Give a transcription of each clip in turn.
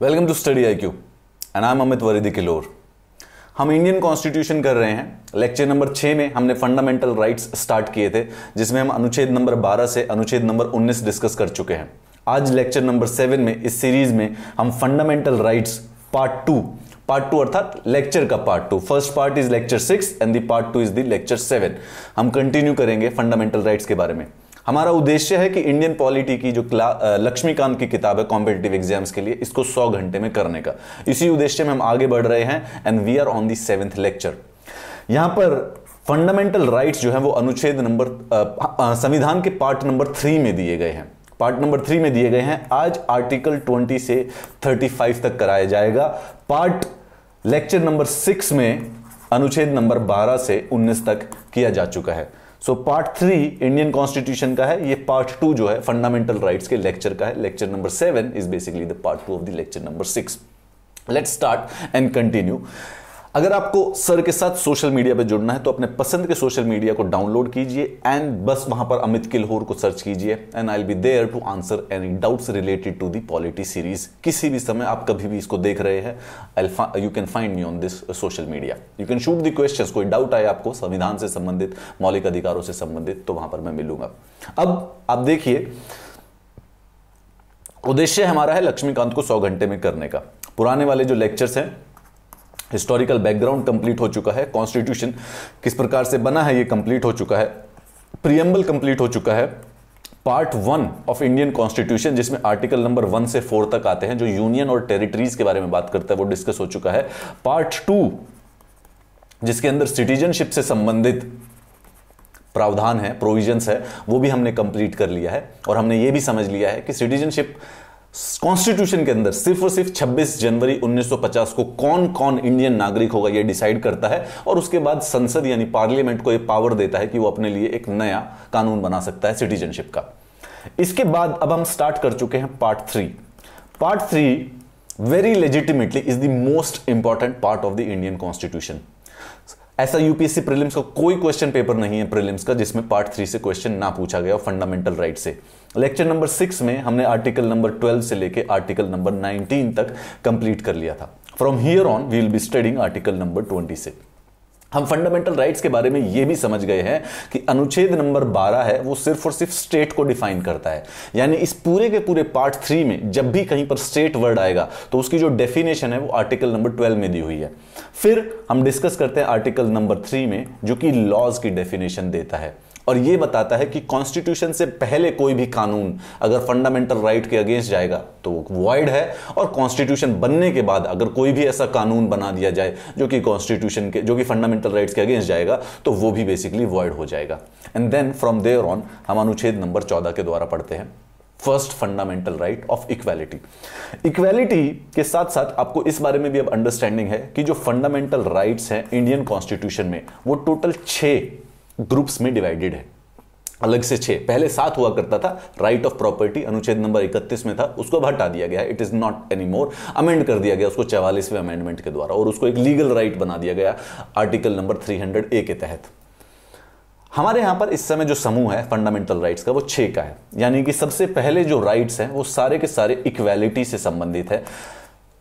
Welcome to study I Q and I am Amit वरिदी किलोर हम Indian constitution कर रहे हैं। लेक्चर नंबर छः में हमने फंडामेंटल राइट्स स्टार्ट किए थे, जिसमें हम अनुच्छेद नंबर 12 से अनुच्छेद नंबर 19 डिस्कस कर चुके हैं। आज लेक्चर नंबर सेवन में, इस सीरीज़ में हम fundamental rights part two part two अर्थात लेक्चर का part two first part is lecture six and the part two is the lecture seven हम कंटिन्यू करेंगे फंडामेंटल राइट्स के बारे में। हमारा उद्देश्य है कि इंडियन पॉलिटी की जो लक्ष्मीकांत की किताब है कॉम्पिटेटिव एग्ज़ाम्स के लिए, इसको 100 घंटे में करने का। इसी उद्देश्य में हम आगे बढ़ रहे हैं and we are on the seventh lecture यहाँ पर फंडामेंटल राइट्स जो है, वो अनुच्छेद नंबर संविधान के पार्ट नंबर थ्री में दिए गए हैं। पार्ट नंबर थ्री में दिए गए हैं, आज आर्टिकल 20 से 35 तक कराया जाएगा। पार्ट लेक्चर नंबर सिक्स में अनुच्छेद नंबर 12 से 19 तक किया जा चुका है। So part three Indian constitution का है, ये पार्ट टू जो है फंडामेंटल राइट्स के लेक्चर का है. Lecture number seven is basically the part two of the lecture number six let's start and continue अगर आपको सर के साथ सोशल मीडिया पर जुड़ना है तो अपने पसंद के सोशल मीडिया को डाउनलोड कीजिए एंड बस वहाँ पर अमित किलहोर को सर्च कीजिए and I be there to answer any doubts related to the polity series किसी भी समय आप कभी भी इसको देख रहे हैं you can find me on this social media you can shoot the question कोई डाउट आए आपको, संविधान से संबंधित, मौलिक अधिकारों से संबंधित तो वहाँ पर मैं मिलूँगा। अब आप देखिए, उद्देश्य हमारा है लक्ष्मीकांत को सौ घंटे में करने का। पुराने वाले जो लेक्चर्स हैं हिस्टोरिकल बैकग्राउंड कंप्लीट हो चुका है। कॉन्स्टिट्यूशन किस प्रकार से बना है, ये कंप्लीट हो चुका है। प्रियम्बल कंप्लीट हो चुका है। Part one of Indian constitution जिसमें आर्टिकल नंबर वन से फोर तक आते हैं, जो यूनियन और टेरिटरीज के बारे में बात करता है, वो डिस्कस हो चुका है। पार्ट टू जिसके अंदर सिटीजनशिप से संबंधित प्रावधान है प्रोविजंस है, वो भी हमने कंप्लीट कर लिया है। और हमने ये भी समझ लिया है कि सिटीजनशिप कॉन्स्टिट्यूशन के अंदर सिर्फ़ और सिर्फ़ 26 जनवरी 1950 को कौन कौन इंडियन नागरिक होगा यह डिसाइड करता है और उसके बाद संसद यानी पार्लियामेंट को यह पावर देता है कि वो अपने लिए एक नया कानून बना सकता है सिटीजनशिप का। इसके बाद अब हम स्टार्ट कर चुके हैं part three part three very legitimately is the most important part of the Indian constitution ऐसा यूपीएससी प्रीलिम्स का कोई क्वेश्चन पेपर नहीं है प्रीलिम्स का जिसमें पार्ट थ्री से क्वेश्चन ना पूछा गया फंडामेंटल राइट से। लेक्चर नंबर सिक्स में हमने आर्टिकल नंबर ट्वेल्व से लेके आर्टिकल नंबर नाइनटीन तक कंप्लीट कर लिया था। From here on we will be studying article number twenty से हम फंडामेंटल राइट्स के बारे में यह भी समझ गए हैं कि अनुच्छेद नंबर 12 है, वो सिर्फ़ और सिर्फ़ स्टेट को डिफाइन करता है। यानी इस पूरे के पूरे पार्ट थ्री में जब भी कहीं पर स्टेट वर्ड आएगा तो उसकी जो डेफिनेशन है वो आर्टिकल नंबर 12 में दी हुई है। फिर हम डिस्कस करते हैं आर्टिकल नंबर थ्री में, जो कि लॉज की डेफिनेशन देता है। और यह बताता है कि कॉन्स्टिट्यूशन से पहले कोई भी कानून अगर फंडामेंटल राइट के अगेंस्ट जाएगा तो वॉइड है। और कॉन्स्टिट्यूशन बनने के बाद अगर कोई भी ऐसा कानून बना दिया जाए जो कि कॉन्स्टिट्यूशन के, जो कि फंडामेंटल राइट्स के अगेंस्ट जाएगा तो वो भी बेसिकली वॉइड हो जाएगा। And then from there on हम अनुच्छेद नंबर चौदह के द्वारा पढ़ते हैं। First fundamental right of equality equality के साथ साथ आपको इस बारे में भी अब अंडरस्टैंडिंग है कि जो फंडामेंटल राइट्स हैं इंडियन कॉन्स्टिट्यूशन में, वो टोटल छह ग्रुप्स में डिवाइडेड है। अलग से छह। पहले सात हुआ करता था राइट ऑफ़ प्रॉपर्टी अनुच्छेद नंबर इकतीस में था, उसको अब हटा दिया गया it is not any more amend कर दिया गया उसको चवालीसवें अमेंडमेंट के द्वारा और उसको एक लीगल राइट बना दिया गया आर्टिकल नंबर 300 ए के तहत। हमारे यहाँ पर इस समय जो समूह है फंडामेंटल राइट्स का, वो छह का है। यानी कि सबसे पहले जो राइट्स हैं, वो सारे के सारे इक्वेलिटी से संबंधित है।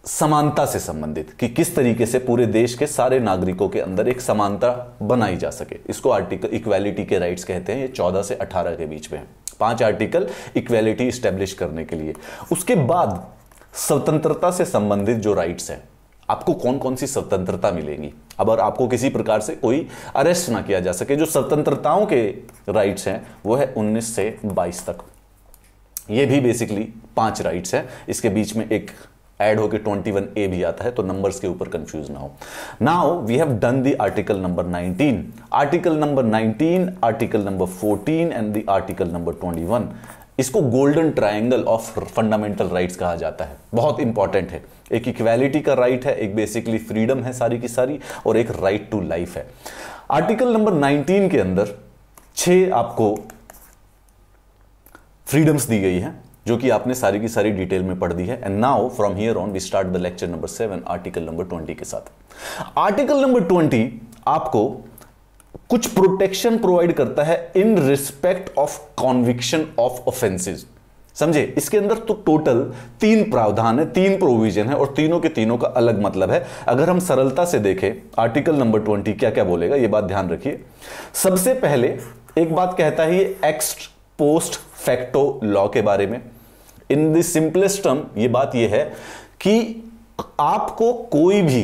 समानता से संबंधित, कि किस तरीके से पूरे देश के सारे नागरिकों के अंदर एक समानता बनाई जा सके। इसको आर्टिकल इक्वेलिटी के राइट्स कहते हैं, ये चौदह से अठारह के बीच में पाँच आर्टिकल इक्वेलिटी स्टेब्लिश करने के लिए। उसके बाद, स्वतंत्रता से संबंधित जो राइट्स हैं, आपको कौन कौन सी स्वतंत्रता मिलेगी? अब और आपको किसी प्रकार से कोई अरेस्ट ना किया जा सके, जो स्वतंत्रताओं के राइट्स हैं, वो है 19 से 22 तक। ये भी बेसिकली पाँच राइट्स हैं। इसके बीच में एक ऐड होकर 21 ए भी आता है तो नंबर्स के ऊपर कंफ्यूज ना हो। Now we have done the article number 19 article number 19 article number 14 and the article number 21 इसको golden triangle of fundamental rights कहा जाता है। बहुत इंपॉर्टेंट है। एक इक्वालिटी का राइट है, एक बेसिकली फ्रीडम है सारी की सारी, और एक राइट टू लाइफ है। आर्टिकल नंबर 19 के अंदर छह आपको फ्रीडम्स दी गई है। जो कि आपने सारी की सारी डिटेल में पढ़ दी है। And now from here on we start the lecture number seven article number twenty के साथ। आर्टिकल नंबर ट्वेंटी आपको कुछ प्रोटेक्शन प्रोवाइड करता है in respect of conviction of offences समझे? इसके अंदर तो टोटल तीन प्रावधान है, तीन प्रोविज़न है, और तीनों के तीनों का अलग मतलब है। अगर हम सरलता से देखें आर्टिकल नंबर ट्वेंटी क्या क्या बोलेगा, ये बात ध्यान रखिए। सबसे पहले एक बात कहता है ये एक्स पोस्ट फैक्टो लॉ के बारे में। इन द सिंपलेस्ट टर्म, ये बात ये है कि आपको कोई भी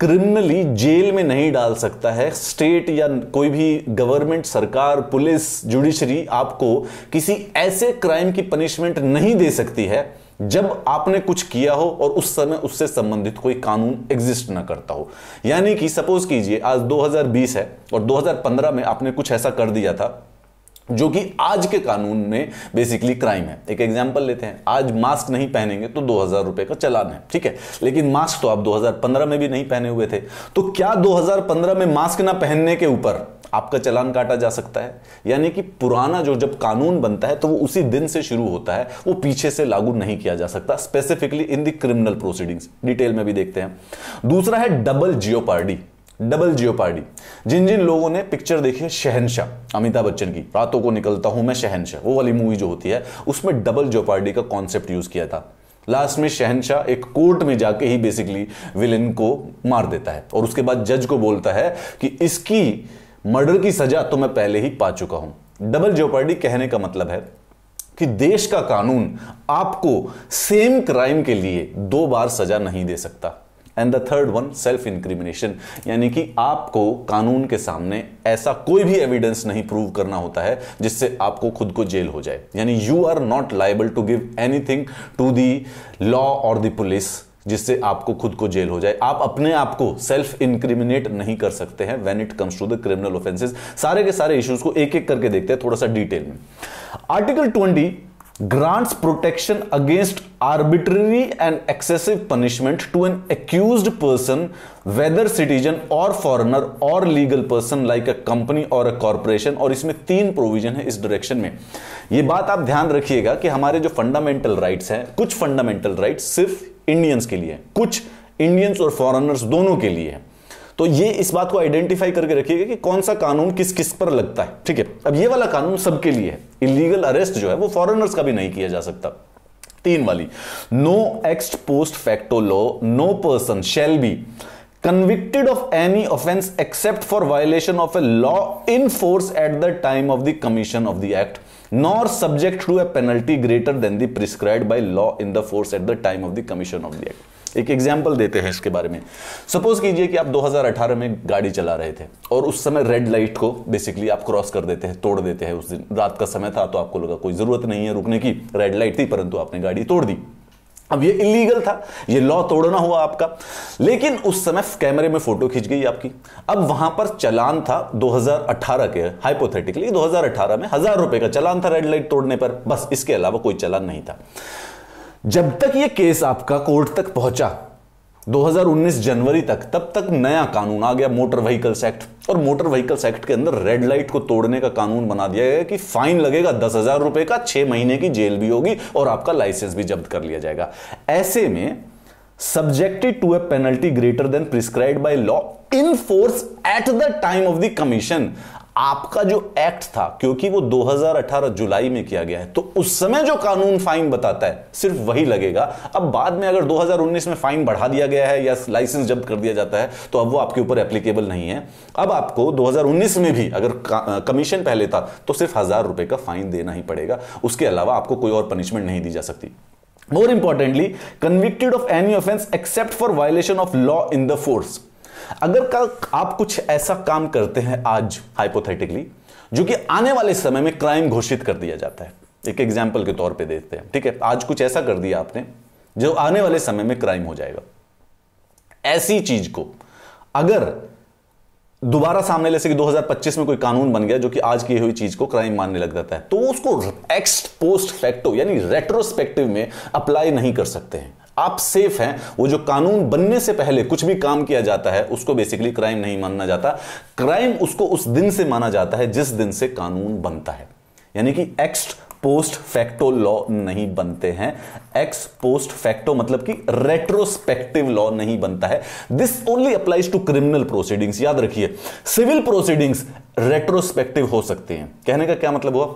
क्रिमिनली जेल में नहीं डाल सकता है। स्टेट या कोई भी गवर्नमेंट सरकार, पुलिस जुडिशरी आपको किसी ऐसे क्राइम की पनिशमेंट नहीं दे सकती है जब आपने कुछ किया हो और उस समय उससे संबंधित कोई कानून एग्जिस्ट ना करता हो। यानी कि सपोज़ कीजिए, आज 2020 है और 2015 में आपने कुछ ऐसा कर दिया था। जो कि आज के कानून में बेसिकली क्राइम है। एक एग्जांपल लेते हैं। आज मास्क नहीं पहनेंगे तो दो हज़ार रुपए का चलान है, ठीक है? लेकिन मास्क तो आप 2015 में भी नहीं पहने हुए थे। तो क्या 2015 में मास्क ना पहनने के ऊपर आपका चलान काटा जा सकता है? यानी कि पुराना जो जब कानून बनता है तो वो उसी दिन से शुरू होता है, वो पीछे से लागू नहीं किया जा सकता specifically in the criminal proceedings detail में भी देखते हैं। दूसरा है डबल जियोपार्डी डबल जियो पार्टी जिन जिन लोगों ने पिक्चर देखी है, शहनशाह, अमिताभ बच्चन की, रातों को निकलता हूँ मैं शहनशाह, वो वाली मूवी जो होती है, उसमें डबल जियोपार्डी का कॉन्सेप्ट यूज़ किया था। लास्ट में शहनशाह एक कोर्ट में जाके ही बेसिकली विलेन को मार देता है और उसके बाद जज को बोलता है कि इसकी मर्डर की सजा तो मैं पहले ही पा चुका हूँ। डबल जियोपार्डी कहने का मतलब है कि देश का कानून आपको सेम क्राइम के लिए दो बार सजा नहीं दे सकता। And the third one self incrimination यानी कि आपको कानून के सामने ऐसा कोई भी एविडेंस नहीं प्रूव करना होता है, जिससे आपको खुद को जेल हो जाए। यानी you are not liable to give anything to the law और द पुलिस जिससे आपको खुद को जेल हो जाए। आप अपने आप को सेल्फ इंक्रिमिनेट नहीं कर सकते हैं when it comes to the criminal offences सारे के सारे इश्यूज़ को एक एक करके देखते हैं थोड़ा सा डिटेल में। Article twenty grants protection against arbitrary and excessive punishment to an accused person whether citizen or foreigner or legal person like a company or a corporation और इसमें तीन प्रोविज़न है इस डायरेक्शन में ये बात आप ध्यान रखिएगा कि हमारे जो फंडामेंटल राइट्स हैं कुछ फंडामेंटल राइट्स सिर्फ़ इंडियंस के लिए कुछ इंडियंस और फॉरेनर्स दोनों के लिए हैं तो ये इस बात को आइडेंटिफाई करके रखिएगा कि कौन सा कानून किस किस पर लगता है ठीक है अब ये वाला कानून सबके लिए है इलीगल अरेस्ट जो है वो फॉरेनर्स का भी नहीं किया जा सकता तीन वाली no ex post facto law no person shall be convicted of any offense except for violation of a law in force at the time of the commission of the act nor subject to a penalty greater than the prescribed by law in the force at the time of the commission of the act एक example देते हैं इसके बारे में। Suppose कीजिए कि आप 2018 में गाड़ी चला रहे थे और उस समय रेड लाइट को बेसिकली आप क्रॉस कर देते हैं, तोड़ देते हैं। उस दिन रात का समय था तो आपको लगा कोई ज़रूरत नहीं है रुकने की रेड लाइट थी परंतु आपने गाड़ी तोड़ दी। अब ये इलीगल था, ये लॉ तोड़ना हुआ आपका। लेकिन उस समय कैमरे में फ़ोटो खींच गई आपकी। अब वहाँ पर चलान था 2018 के हाइपोथेटिकली 2018 में हज़ार रुपए का चलान था रेड लाइट तोड़ने पर। बस इसके अलावा कोई चलान नहीं था। जब तक ये केस आपका कोर्ट तक पहुँचा 2019 जनवरी तक, तब तक नया कानून आ गया मोटर व्हीकल्स एक्ट और मोटर व्हीकल्स एक्ट के अंदर रेड लाइट को तोड़ने का कानून बना दिया गया कि फाइन लगेगा, दस हज़ार रुपए का, छह महीने की जेल भी होगी और आपका लाइसेंस भी जब्त कर लिया जाएगा। ऐसे में subjected to a penalty greater than prescribed by law in force at the time of the commission आपका जो एक्ट था, क्योंकि वो 2018 जुलाई में किया गया है तो उस समय जो कानून फाइन बताता है, सिर्फ़ वही लगेगा। अब बाद में अगर 2019 में फाइन बढ़ा दिया गया है या लाइसेंस जब्त कर दिया जाता है तो अब वो आपके ऊपर एप्लीकेबल नहीं है। अब आपको 2019 में भी अगर कमीशन पहले था तो सिर्फ़ हज़ार रुपए का फाइन देना ही पड़ेगा। उसके अलावा आपको कोई और पनिशमेंट नहीं दी जा सकती। More importantly convicted of any offence except for violation of law in the force अगर का आप कुछ ऐसा काम करते हैं आज हाइपोथेटिकली जो कि आने वाले समय में क्राइम घोषित कर दिया जाता है। एक एग्ज़ाम्पल के तौर पे देखते हैं। ठीक है? आज कुछ ऐसा कर दिया आपने, जो आने वाले समय में क्राइम हो जाएगा। ऐसी चीज़ को अगर दोबारा सामने ले कि 2025 में कोई कानून बन गया जो कि आज की हुई चीज़ को क्राइम मानने लग जाता है तो उसको एक्स पोस्ट फैक्टो यानी रेट्रोस्पेक्टिव में अप्लाई नहीं कर सकते हैं। आप सेफ़ हैं, वो जो कानून बनने से पहले कुछ भी काम किया जाता है, उसको बेसिकली क्राइम नहीं माना जाता। क्राइम उसको उस दिन से माना जाता है जिस दिन से कानून बनता है। यानी कि एक्स पोस्ट फैक्टो लॉ नहीं बनते हैं। एक्स पोस्ट फैक्टो मतलब कि रेट्रोस्पेक्टिव लॉ नहीं बनता है। This only applies to criminal proceedings याद रखिए सिविल प्रोसीडिंग्स रेट्रोस्पेक्टिव हो सकते हैं। कहने का क्या मतलब हुआ?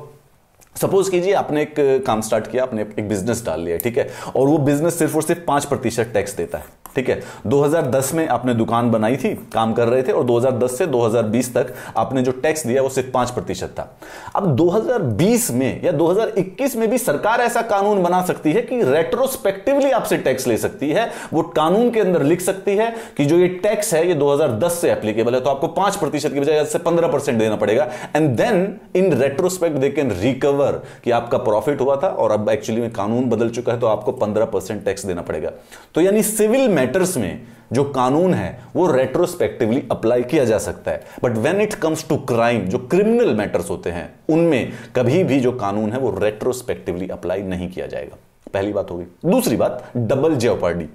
सपोज़ कीजिए आपने एक काम स्टार्ट किया, आपने एक बिज़नेस डाल लिया, ठीक है? और वो बिज़नेस सिर्फ़ और सिर्फ़ पाँच प्रतिशत टैक्स देता है। ठीक है? 2010 में आपने दुकान बनाई थी, काम कर रहे थे, और 2010 से 2020 तक आपने जो टैक्स दिया वो सिर्फ़ पाँच प्रतिशत था। अब 2020 में या 2021 में भी सरकार ऐसा कानून बना सकती है कि रेट्रोस्पेक्टिवली आपसे टैक्स ले सकती है, वो कानून के अंदर लिख सकती है कि जो ये टैक्स है, ये 2010 से एप्लीकेबल है तो आपको पाँच प्रतिशत की बजाय पंद्रह परसेंट देना पड़ेगा। And then in retrospect they can recover कि आपका प्रॉफिट हुआ था, और अब एक्चुअली में कानून बदल चुका है तो आपको पंद्रह परसेंट टैक्स देना पड़ेगा। तो यानी सिविल मैटर्स में जो कानून है, वो रेट्रोस्पेक्टिवली अप्लाई किया जा सकता है। But when it comes to crime जो क्रिमिनल मैटर्स होते हैं, उनमें कभी भी जो कानून है, वो रेट्रोस्पेक्टिवली अप्लाई नहीं किया जाएगा। पहली बात होगी दूसरी बात डबल जेओपार्डी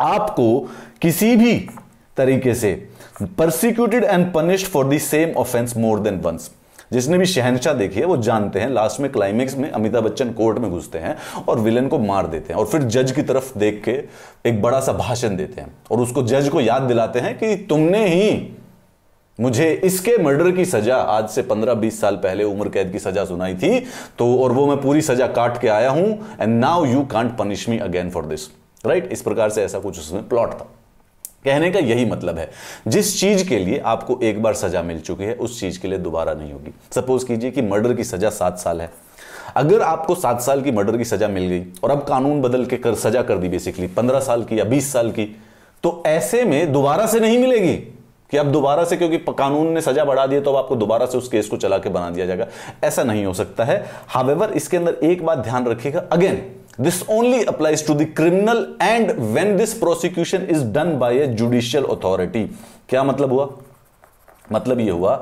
आपको किसी भी तरीके से persecuted and punished for the same offence more than once जिसने भी शहनशाह देखी है, वो जानते हैं लास्ट में क्लाइमेक्स में अमिताभ बच्चन कोर्ट में घुसते हैं और विलन को मार देते हैं और फिर जज की तरफ़ देख के एक बड़ा सा भाषण देते हैं और उसको जज को याद दिलाते हैं कि तुमने ही मुझे इसके मर्डर की सजा, आज से 15-20 साल पहले उम्र कैद की सजा सुनाई थी तो और वो मैं पूरी सजा काट के आया हूँ and now you can't punish me again for this right इस प्रकार से ऐसा कुछ उसमें प्लॉट था। कहने का यही मतलब है। जिस चीज़ के लिए आपको एक बार सजा मिल चुकी है, उस चीज़ के लिए दोबारा नहीं होगी। सपोज़ कीजिए कि मर्डर की सजा सात साल है। अगर आपको सात साल की मर्डर की सजा मिल गई और अब कानून बदल के कर, सजा कर दी बेसिकली पंद्रह साल की या बीस साल की तो ऐसे में दोबारा से नहीं मिलेगी कि अब दोबारा से, क्योंकि कानून ने सजा बढ़ा दी तो अब आपको दोबारा से उस केस को चला के बना दिया जाएगा। ऐसा नहीं हो सकता है। हावेवर इसके अंदर एक बात ध्यान रखिएगा। Again this only applies to the criminal and when this prosecution is done by a judicial authority. क्या मतलब हुआ? मतलब यह हुआ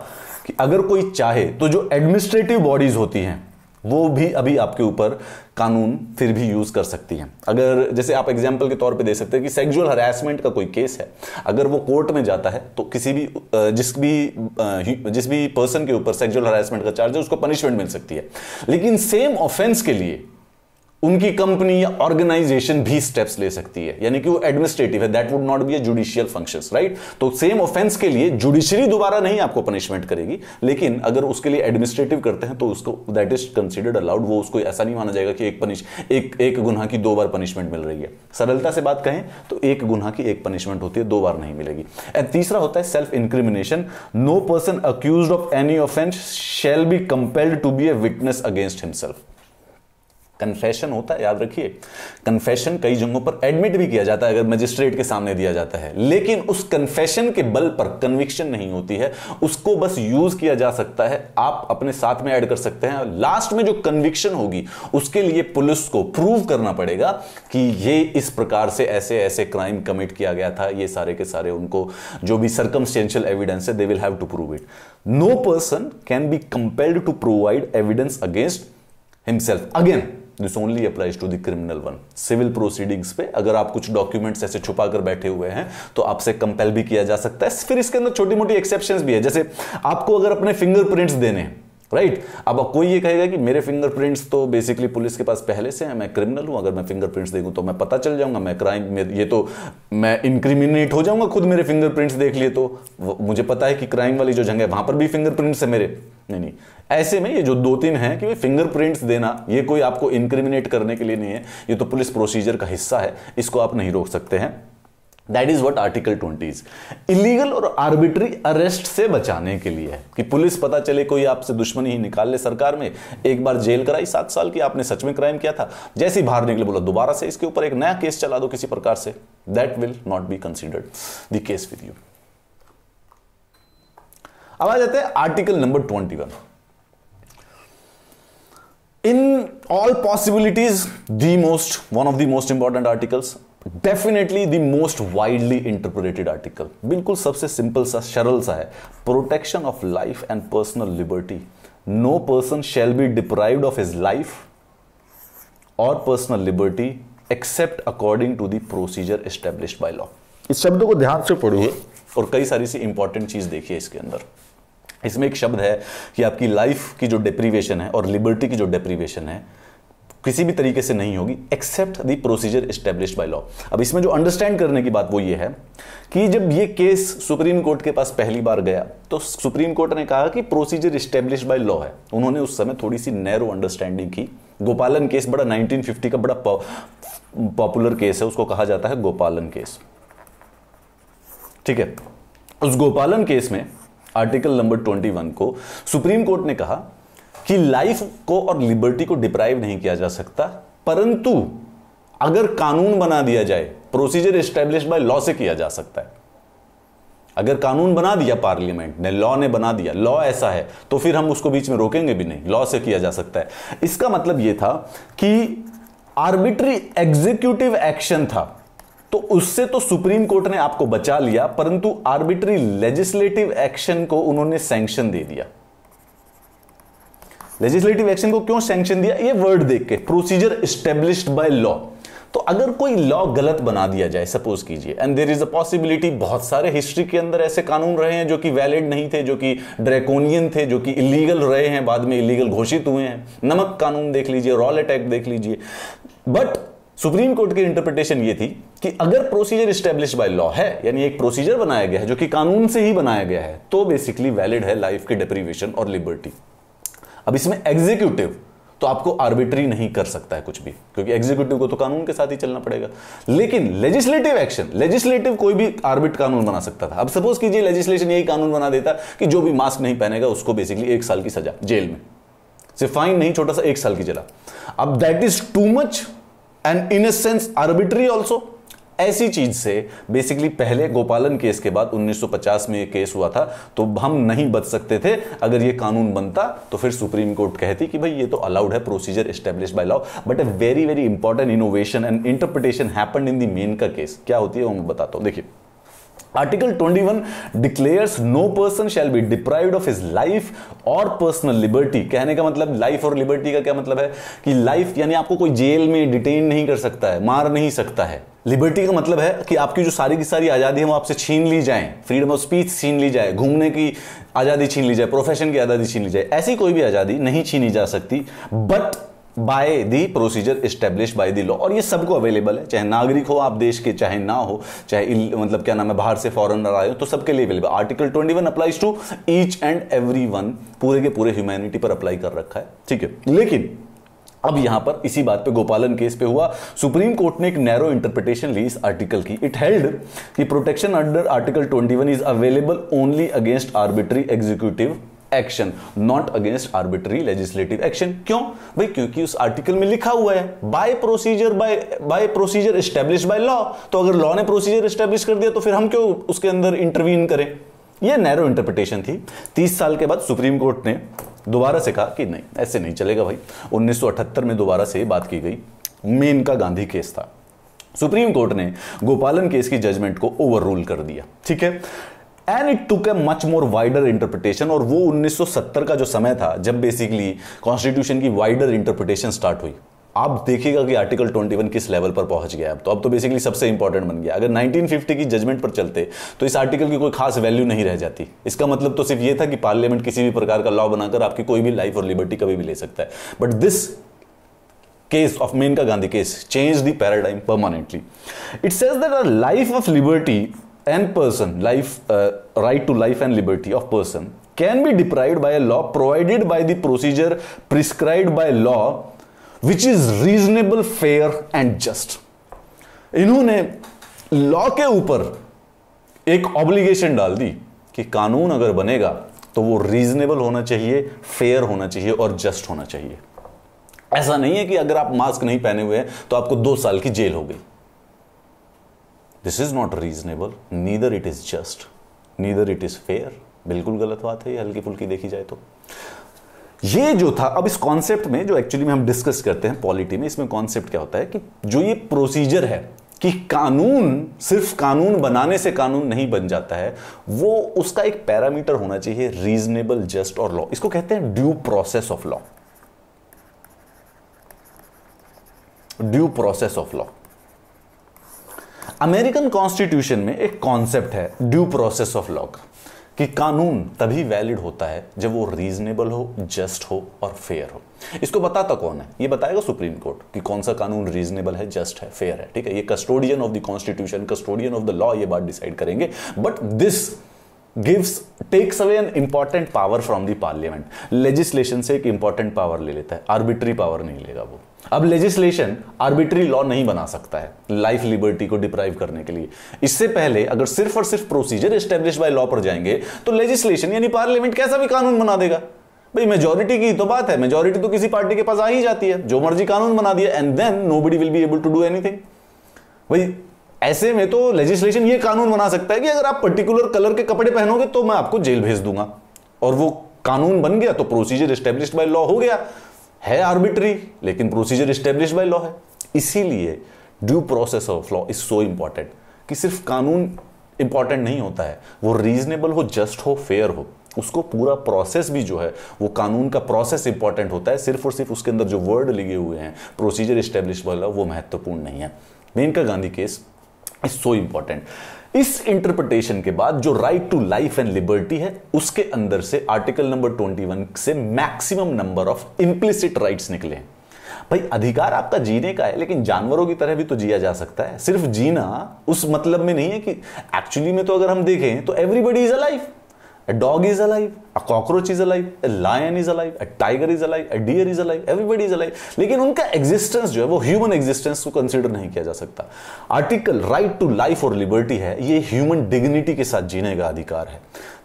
कि अगर कोई चाहे तो जो एडमिनिस्ट्रेटिव बॉडीज होती हैं, वो भी अभी आपके ऊपर कानून फिर भी यूज़ कर सकती हैं। अगर जैसे आप एग्ज़ाम्पल के तौर पे दे सकते हैं कि सेक्सुअल हरासमेंट का कोई केस है, अगर वो कोर्ट में जाता है तो किसी भी जिस भी जिस भी पर्सन के ऊपर सेक्सुअल हरासमेंट का चार्ज है, उसको पनिशमेंट मिल सकती है। लेकिन सेम ऑफेंस के लिए उनकी कंपनी या ऑर्गेनाइजेशन भी स्टेप्स ले सकती है। यानी कि वो एडमिनिस्ट्रेटिव है that would not be a judicial function right तो सेम ऑफेंस के लिए जुडिशरी दोबारा नहीं आपको पनिशमेंट करेगी, लेकिन अगर उसके लिए एडमिनिस्ट्रेटिव करते हैं तो उसको दैट इज़ कंसिडर्ड अलाउड वो उसको ऐसा नहीं माना जाएगा कि एक पनिश एक एक गुना की दो बार पनिशमेंट मिल रही है। सरलता से बात कहें तो एक गुना की एक पनिशमेंट होती है, दो बार नहीं मिलेगी। एंड तीसरा होता है self incrimination no person accused of any offence shall be compelled to be a witness against himself confession होता है, याद रखिए। कन्फेशन कई जगहों पर एडमिट भी किया जाता है, अगर मजिस्ट्रेट के सामने दिया जाता है। लेकिन उस कन्फेशन के बल पर कन्विक्शन नहीं होती है। उसको बस यूज़ किया जा सकता है। आप अपने साथ में ऐड कर सकते हैं। लास्ट में जो कन्विक्शन होगी, उसके लिए पुलिस को प्रूव करना पड़ेगा कि ये इस प्रकार से ऐसे ऐसे क्राइम कमिट किया गया था। ये सारे के सारे उनको जो भी सर्कमस्टेंशियल एविडेंस है they will have to prove it no person can be compelled to provide evidence against himself again this only applies to the criminal one civil proceedings पे अगर आप कुछ डॉक्यूमेंट्स ऐसे छुपा कर बैठे हुए हैं तो आपसे कंपेल भी किया जा सकता है। फिर इसके अंदर छोटी मोटी एक्सेप्शन भी है। जैसे आपको अगर अपने फिंगरप्रिंट्स देने हैं राइट? अब कोई ये कहेगा कि मेरे फिंगरप्रिंट्स तो बेसिकली पुलिस के पास पहले से हैं, मैं क्रिमिनल हूँ। अगर मैं फिंगरप्रिंट्स देखूँ तो मैं पता चल जाऊँगा, मैं क्राइम ये तो मैं इनक्रिमिनेट हो जाऊँगा खुद मेरे फिंगरप्रिंट्स देख लिए तो। मुझे पता है कि क्राइम वाली जो जगह है, वहाँ पर भी फिंगरप्रिंट्स है मेरे। नहीं नहीं। ऐसे में ये जो दो तीन हैं कि फिंगरप्रिंट्स देना, ये कोई आपको इनक्रिमिनेट करने के लिए नहीं है। ये तो पुलिस प्रोसीजर का हिस्सा है, इसको आप नहीं रोक सकते हैं। That is what article twenty illegal और आर्बिट्री अरेस्ट से बचाने के लिए है कि पुलिस पता चले कोई आपसे दुश्मनी ही निकाल ले सरकार में, एक बार जेल कराई, सात साल की आपने सच में क्राइम किया था। जैसे ही बाहर निकले, बोला, दोबारा से इसके ऊपर एक नया केस चला दो किसी प्रकार से. That will not be considered the case with you अब आ जाते हैं article number twenty one in all possibilities the most one of the most important articles definitely the most widely interpreted article बिल्कुल सबसे सिंपल सा सरल सा है। Protection of life and personal liberty no person shall be deprived of his life और personal liberty except according to the procedure establish by law इस शब्द को ध्यान से पढ़िए और कई सारी सी इंपॉर्टेंट चीज़ देखिए इसके अंदर। इसमें एक शब्द है कि आपकी लाइफ की जो डिप्रीवेशन है और लिबर्टी की जो डिप्रीवेशन है किसी भी तरीके से नहीं होगी except the procedure establish by law अब इसमें जो अंडरस्टैंड करने की बात वो ये है कि जब ये केस सुप्रीम कोर्ट के पास पहली बार गया तो सुप्रीम कोर्ट ने कहा कि प्रोसीजर स्टेब्लिश बाय लॉ है। उन्होंने उस समय थोड़ी सी नैरो अंडरस्टैंडिंग की। गोपालन केस बड़ा 1950 का बड़ा पॉपुलर केस है, उसको कहा जाता है गोपालन केस। ठीक है? उस गोपालन केस में आर्टिकल नंबर 21 को सुप्रीम कोर्ट ने कहा कि लाइफ को और लिबर्टी को डिप्राइव नहीं किया जा सकता। परंतु अगर कानून बना दिया जाए प्रोसीजर एस्टेब्लिश बाय लॉ से किया जा सकता है। अगर कानून बना दिया पार्लियामेंट ने लॉ ने बना दिया लॉ ऐसा है तो फिर हम उसको बीच में रोकेंगे भी नहीं। लॉ से किया जा सकता है। इसका मतलब यह था कि आर्बिट्री एग्जीक्यूटिव एक्शन था। तो उससे तो सुप्रीम कोर्ट ने आपको बचा लिया, परंतु आर्बिट्री लेजिस्लेटिव एक्शन को उन्होंने सैंक्शन दे दिया। लेजिस्लेटिव एक्शन को क्यों सैंक्शन दिया? ये वर्ड देख के। प्रोसीजर स्टेब्लिश्ड बाय लॉ तो अगर कोई लॉ गलत बना दिया जाए सपोज़ कीजिए and there is a possibility बहुत सारे हिस्ट्री के अंदर ऐसे कानून रहे हैं जो कि वैलिड नहीं थे, जो कि ड्रैकोनियन थे, जो कि इलीगल रहे हैं, बाद में इलीगल घोषित हुए हैं। नमक कानून देख लीजिए रॉल अटैक देख लीजिए। बट सुप्रीम कोर्ट की इंटरप्रिटेशन ये थी कि अगर प्रोसीजर स्टेब्लिश बाय लॉ है, यानी एक प्रोसीजर बनाया गया है, जो कि कानून से ही बनाया गया है तो बेसिकली वैलिड है लाइफ के डिप्रीवेशन और लिबर्टी अब इसमें एग्जीक्यूटिव तो आपको आर्बिट्री नहीं कर सकता है कुछ भी, क्योंकि एग्जीक्यूटिव को तो कानून के साथ ही चलना पड़ेगा। लेकिन लेजिस्लेटिव एक्शन लेजिस्लेटिव कोई भी आर्बिट कानून बना सकता था। अब सपोज़ कीजिए लेजिस्लेशन यही कानून बना देता कि जो भी मास्क नहीं पहनेगा, उसको बेसिकली एक साल की सजा, जेल में। सिर्फ़ फाइन नहीं, छोटा सा एक साल की जला अब that is too much and in a sense arbitrary also ऐसी चीज़ से बेसिकली पहले गोपालन केस के बाद 1950 में ये केस हुआ था तो हम नहीं बच सकते थे। अगर ये कानून बनता तो फिर सुप्रीम कोर्ट कहती कि भाई ये तो अलाउड है procedure establish by law but a very very important innovation and interpretation happen in the Maneka case. क्या होती है वो मैं बताता हूँ। देखिए article 21 declares no person shall be deprived of his life और पर्सनल लिबर्टी कहने का मतलब लाइफ और लिबर्टी का क्या मतलब है? कि लाइफ यानी आपको कोई जेल में डिटेन नहीं कर सकता है, मार नहीं सकता है। लिबर्टी का मतलब है कि आपकी जो सारी की सारी आज़ादी है वो आपसे छीन ली जाए। फ्रीडम ऑफ़ स्पीच छीन ली जाए, घूमने की आज़ादी छीन ली जाए प्रोफेशन की आज़ादी छीन ली जाए। ऐसी कोई भी आज़ादी नहीं छीनी जा सकती। But by the procedure establish by the law और ये सबको अवेलेबल है, चाहे नागरिक हो आप देश के, चाहे ना हो, चाहे मतलब क्या नाम है, बाहर से फॉरनर आए हो तो सबके लिए available article 21 applies to each and every one पूरे के पूरे ह्यूमैनिटी पर अप्लाई कर रखा है। ठीक है? लेकिन, अब यहाँ पर इसी बात पे गोपालन केस पे हुआ। सुप्रीम कोर्ट ने एक नैरो इंटरप्रिटेशन ली इस आर्टिकल की। इट हेल्ड कि protection under article 21 is available only against arbitrary executive action not against arbitrary legislative action क्यों? भाई, क्योंकि उस आर्टिकल में लिखा हुआ है by procedure by by procedure establish by law तो अगर लॉ ने प्रोसीजर स्टेब्लिश कर दिया तो फिर हम क्यों उसके अंदर इंटरवीन करें? यह नैरो इंटरप्रिटेशन थी। तीस साल के बाद सुप्रीम कोर्ट ने दोबारा से कहा कि नहीं, ऐसे नहीं चलेगा भाई। 1978 में दोबारा से बात की गई। मेन का गांधी केस था। सुप्रीम कोर्ट ने गोपालन केस की जजमेंट को ओवर रूल कर दिया। ठीक है? And it took a much more wider interpretation और वो 1970 का जो समय था, जब बेसिकली कॉन्स्टिट्यूशन की वाइडर इंटरप्रिटेशन स्टार्ट हुई। आप देखिएगा कि आर्टिकल 21 किस लेवल पर पहुँच गया अब तो। अब तो बेसिकली सबसे इंपॉर्टेंट बन गया। अगर 1950 की जजमेंट पर चलते तो इस आर्टिकल की कोई खास वैल्यू नहीं रह जाती। इसका मतलब तो सिर्फ़ ये था कि पार्लियामेंट किसी भी प्रकार का लॉ बनाकर आपकी कोई भी लाइफ और लिबर्टी कभी भी ले सकता है। But this case of Maneka Gandhi case change the paradigm permanently it says that life of liberty and person life uh, right to life and liberty of person can be deprived by a law provided by the procedure prescribed by law which is reasonable fair and just इन्होंने law के ऊपर एक obligation डाल दी कि कानून अगर बनेगा तो वो रीजनेबल होना चाहिए फेयर होना चाहिए और जस्ट होना चाहिए ऐसा नहीं है कि अगर आप मास्क नहीं पहने हुए हैं तो आपको दो साल की जेल हो गई this is not reasonable neither it is just neither it is fair बिल्कुल गलत बात है ये हल्की फुल्की देखी जाए तो। ये जो था, अब इस कॉन्सेप्ट में जो एक्चुअली में हम डिस्कस करते हैं पॉलिटी में, इसमें कॉन्सेप्ट क्या होता है कि जो ये प्रोसीजर है कि कानून, सिर्फ़ कानून बनाने से कानून नहीं बन जाता है, वो उसका एक पैरामीटर होना चाहिए रीजनेबल जस्ट और लॉ इसको कहते हैं due process of law due process of law American constitution में एक कॉन्सेप्ट है ड्यू प्रोसेस ऑफ़ लॉ का कि कानून तभी वैलिड होता है जब वो रीजनेबल हो जस्ट हो और फेयर हो। इसको बताता कौन है? ये बताएगा सुप्रीम कोर्ट कि कौन सा कानून रीजनेबल है जस्ट है फेयर है, ठीक है? ये custodian of the constitution custodian of the law ये बात डिसाइड करेंगे। But this gives takes away an important power from the parliament legislation से एक इंपॉर्टेंट पावर ले लेता है आर्बिट्री पावर नहीं लेगा वो। अब लेजिस्लेशन आर्बिट्री लॉ नहीं बना सकता है लाइफ लिबर्टी को डिप्राइव करने के लिए। इससे पहले अगर सिर्फ़ और सिर्फ़ प्रोसीजर एस्टेब्लिश बाय लॉ पर जाएँगे तो लेजिस्लेशन यानी पार्लियामेंट कैसा भी कानून बना देगा? भाई मेजोरिटी की तो बात है मेजोरिटी तो किसी पार्टी के पास आ ही जाती है, जो मर्ज़ी कानून बना दिया and then no will be able to do anything भाई, ऐसे में तो लेजिस्लेशन ये कानून बना सकता है कि अगर आप पर्टिकुलर कलर के कपड़े पहनोगे तो मैं आपको जेल भेज दूँगा। और वो कानून बन गया तो प्रोसीजर स्टेब्लिश बाय लॉ हो गया। है आर्बिट्री लेकिन प्रोसीजर स्टेब्लिश बाय लॉ है। इसीलिए due process of law is so important कि सिर्फ़ कानून इंपॉर्टेंट नहीं होता है। वो रीजनेबल हो जस्ट हो फेयर हो। उसको पूरा प्रोसेस भी जो है, वो कानून का प्रोसेस इंपॉर्टेंट होता है। सिर्फ़ और सिर्फ़ उसके अंदर जो वर्ड लिखे हुए हैं प्रोसीजर स्टेब्लिश वाला वो महत्वपूर्ण नहीं है। Maneka Gandhi case is so important इस इंटरप्रिटेशन के बाद जो right to life and liberty है उसके अंदर से आर्टिकल नंबर 21 से maximum number of implicit rights निकले हैं। भाई अधिकार आपका जीने का है लेकिन जानवरों की तरह भी तो जिया जा सकता है। सिर्फ़ जीना उस मतलब में नहीं है कि एक्चुअली में तो अगर हम देखें तो everybody is a life dog is a alive, a cockroach is alive, a lion is alive, a tiger is alive, a deer is alive, everybody is alive. लेकिन उनका एग्जिस्टेंस जो है वो ह्यूमन एग्जिस्टेंस को कंसिडर नहीं किया जा सकता। आर्टिकल राइट टू लाइफ और लिबर्टी है ये ह्यूमन डिग्निटी के साथ जीने का अधिकार है।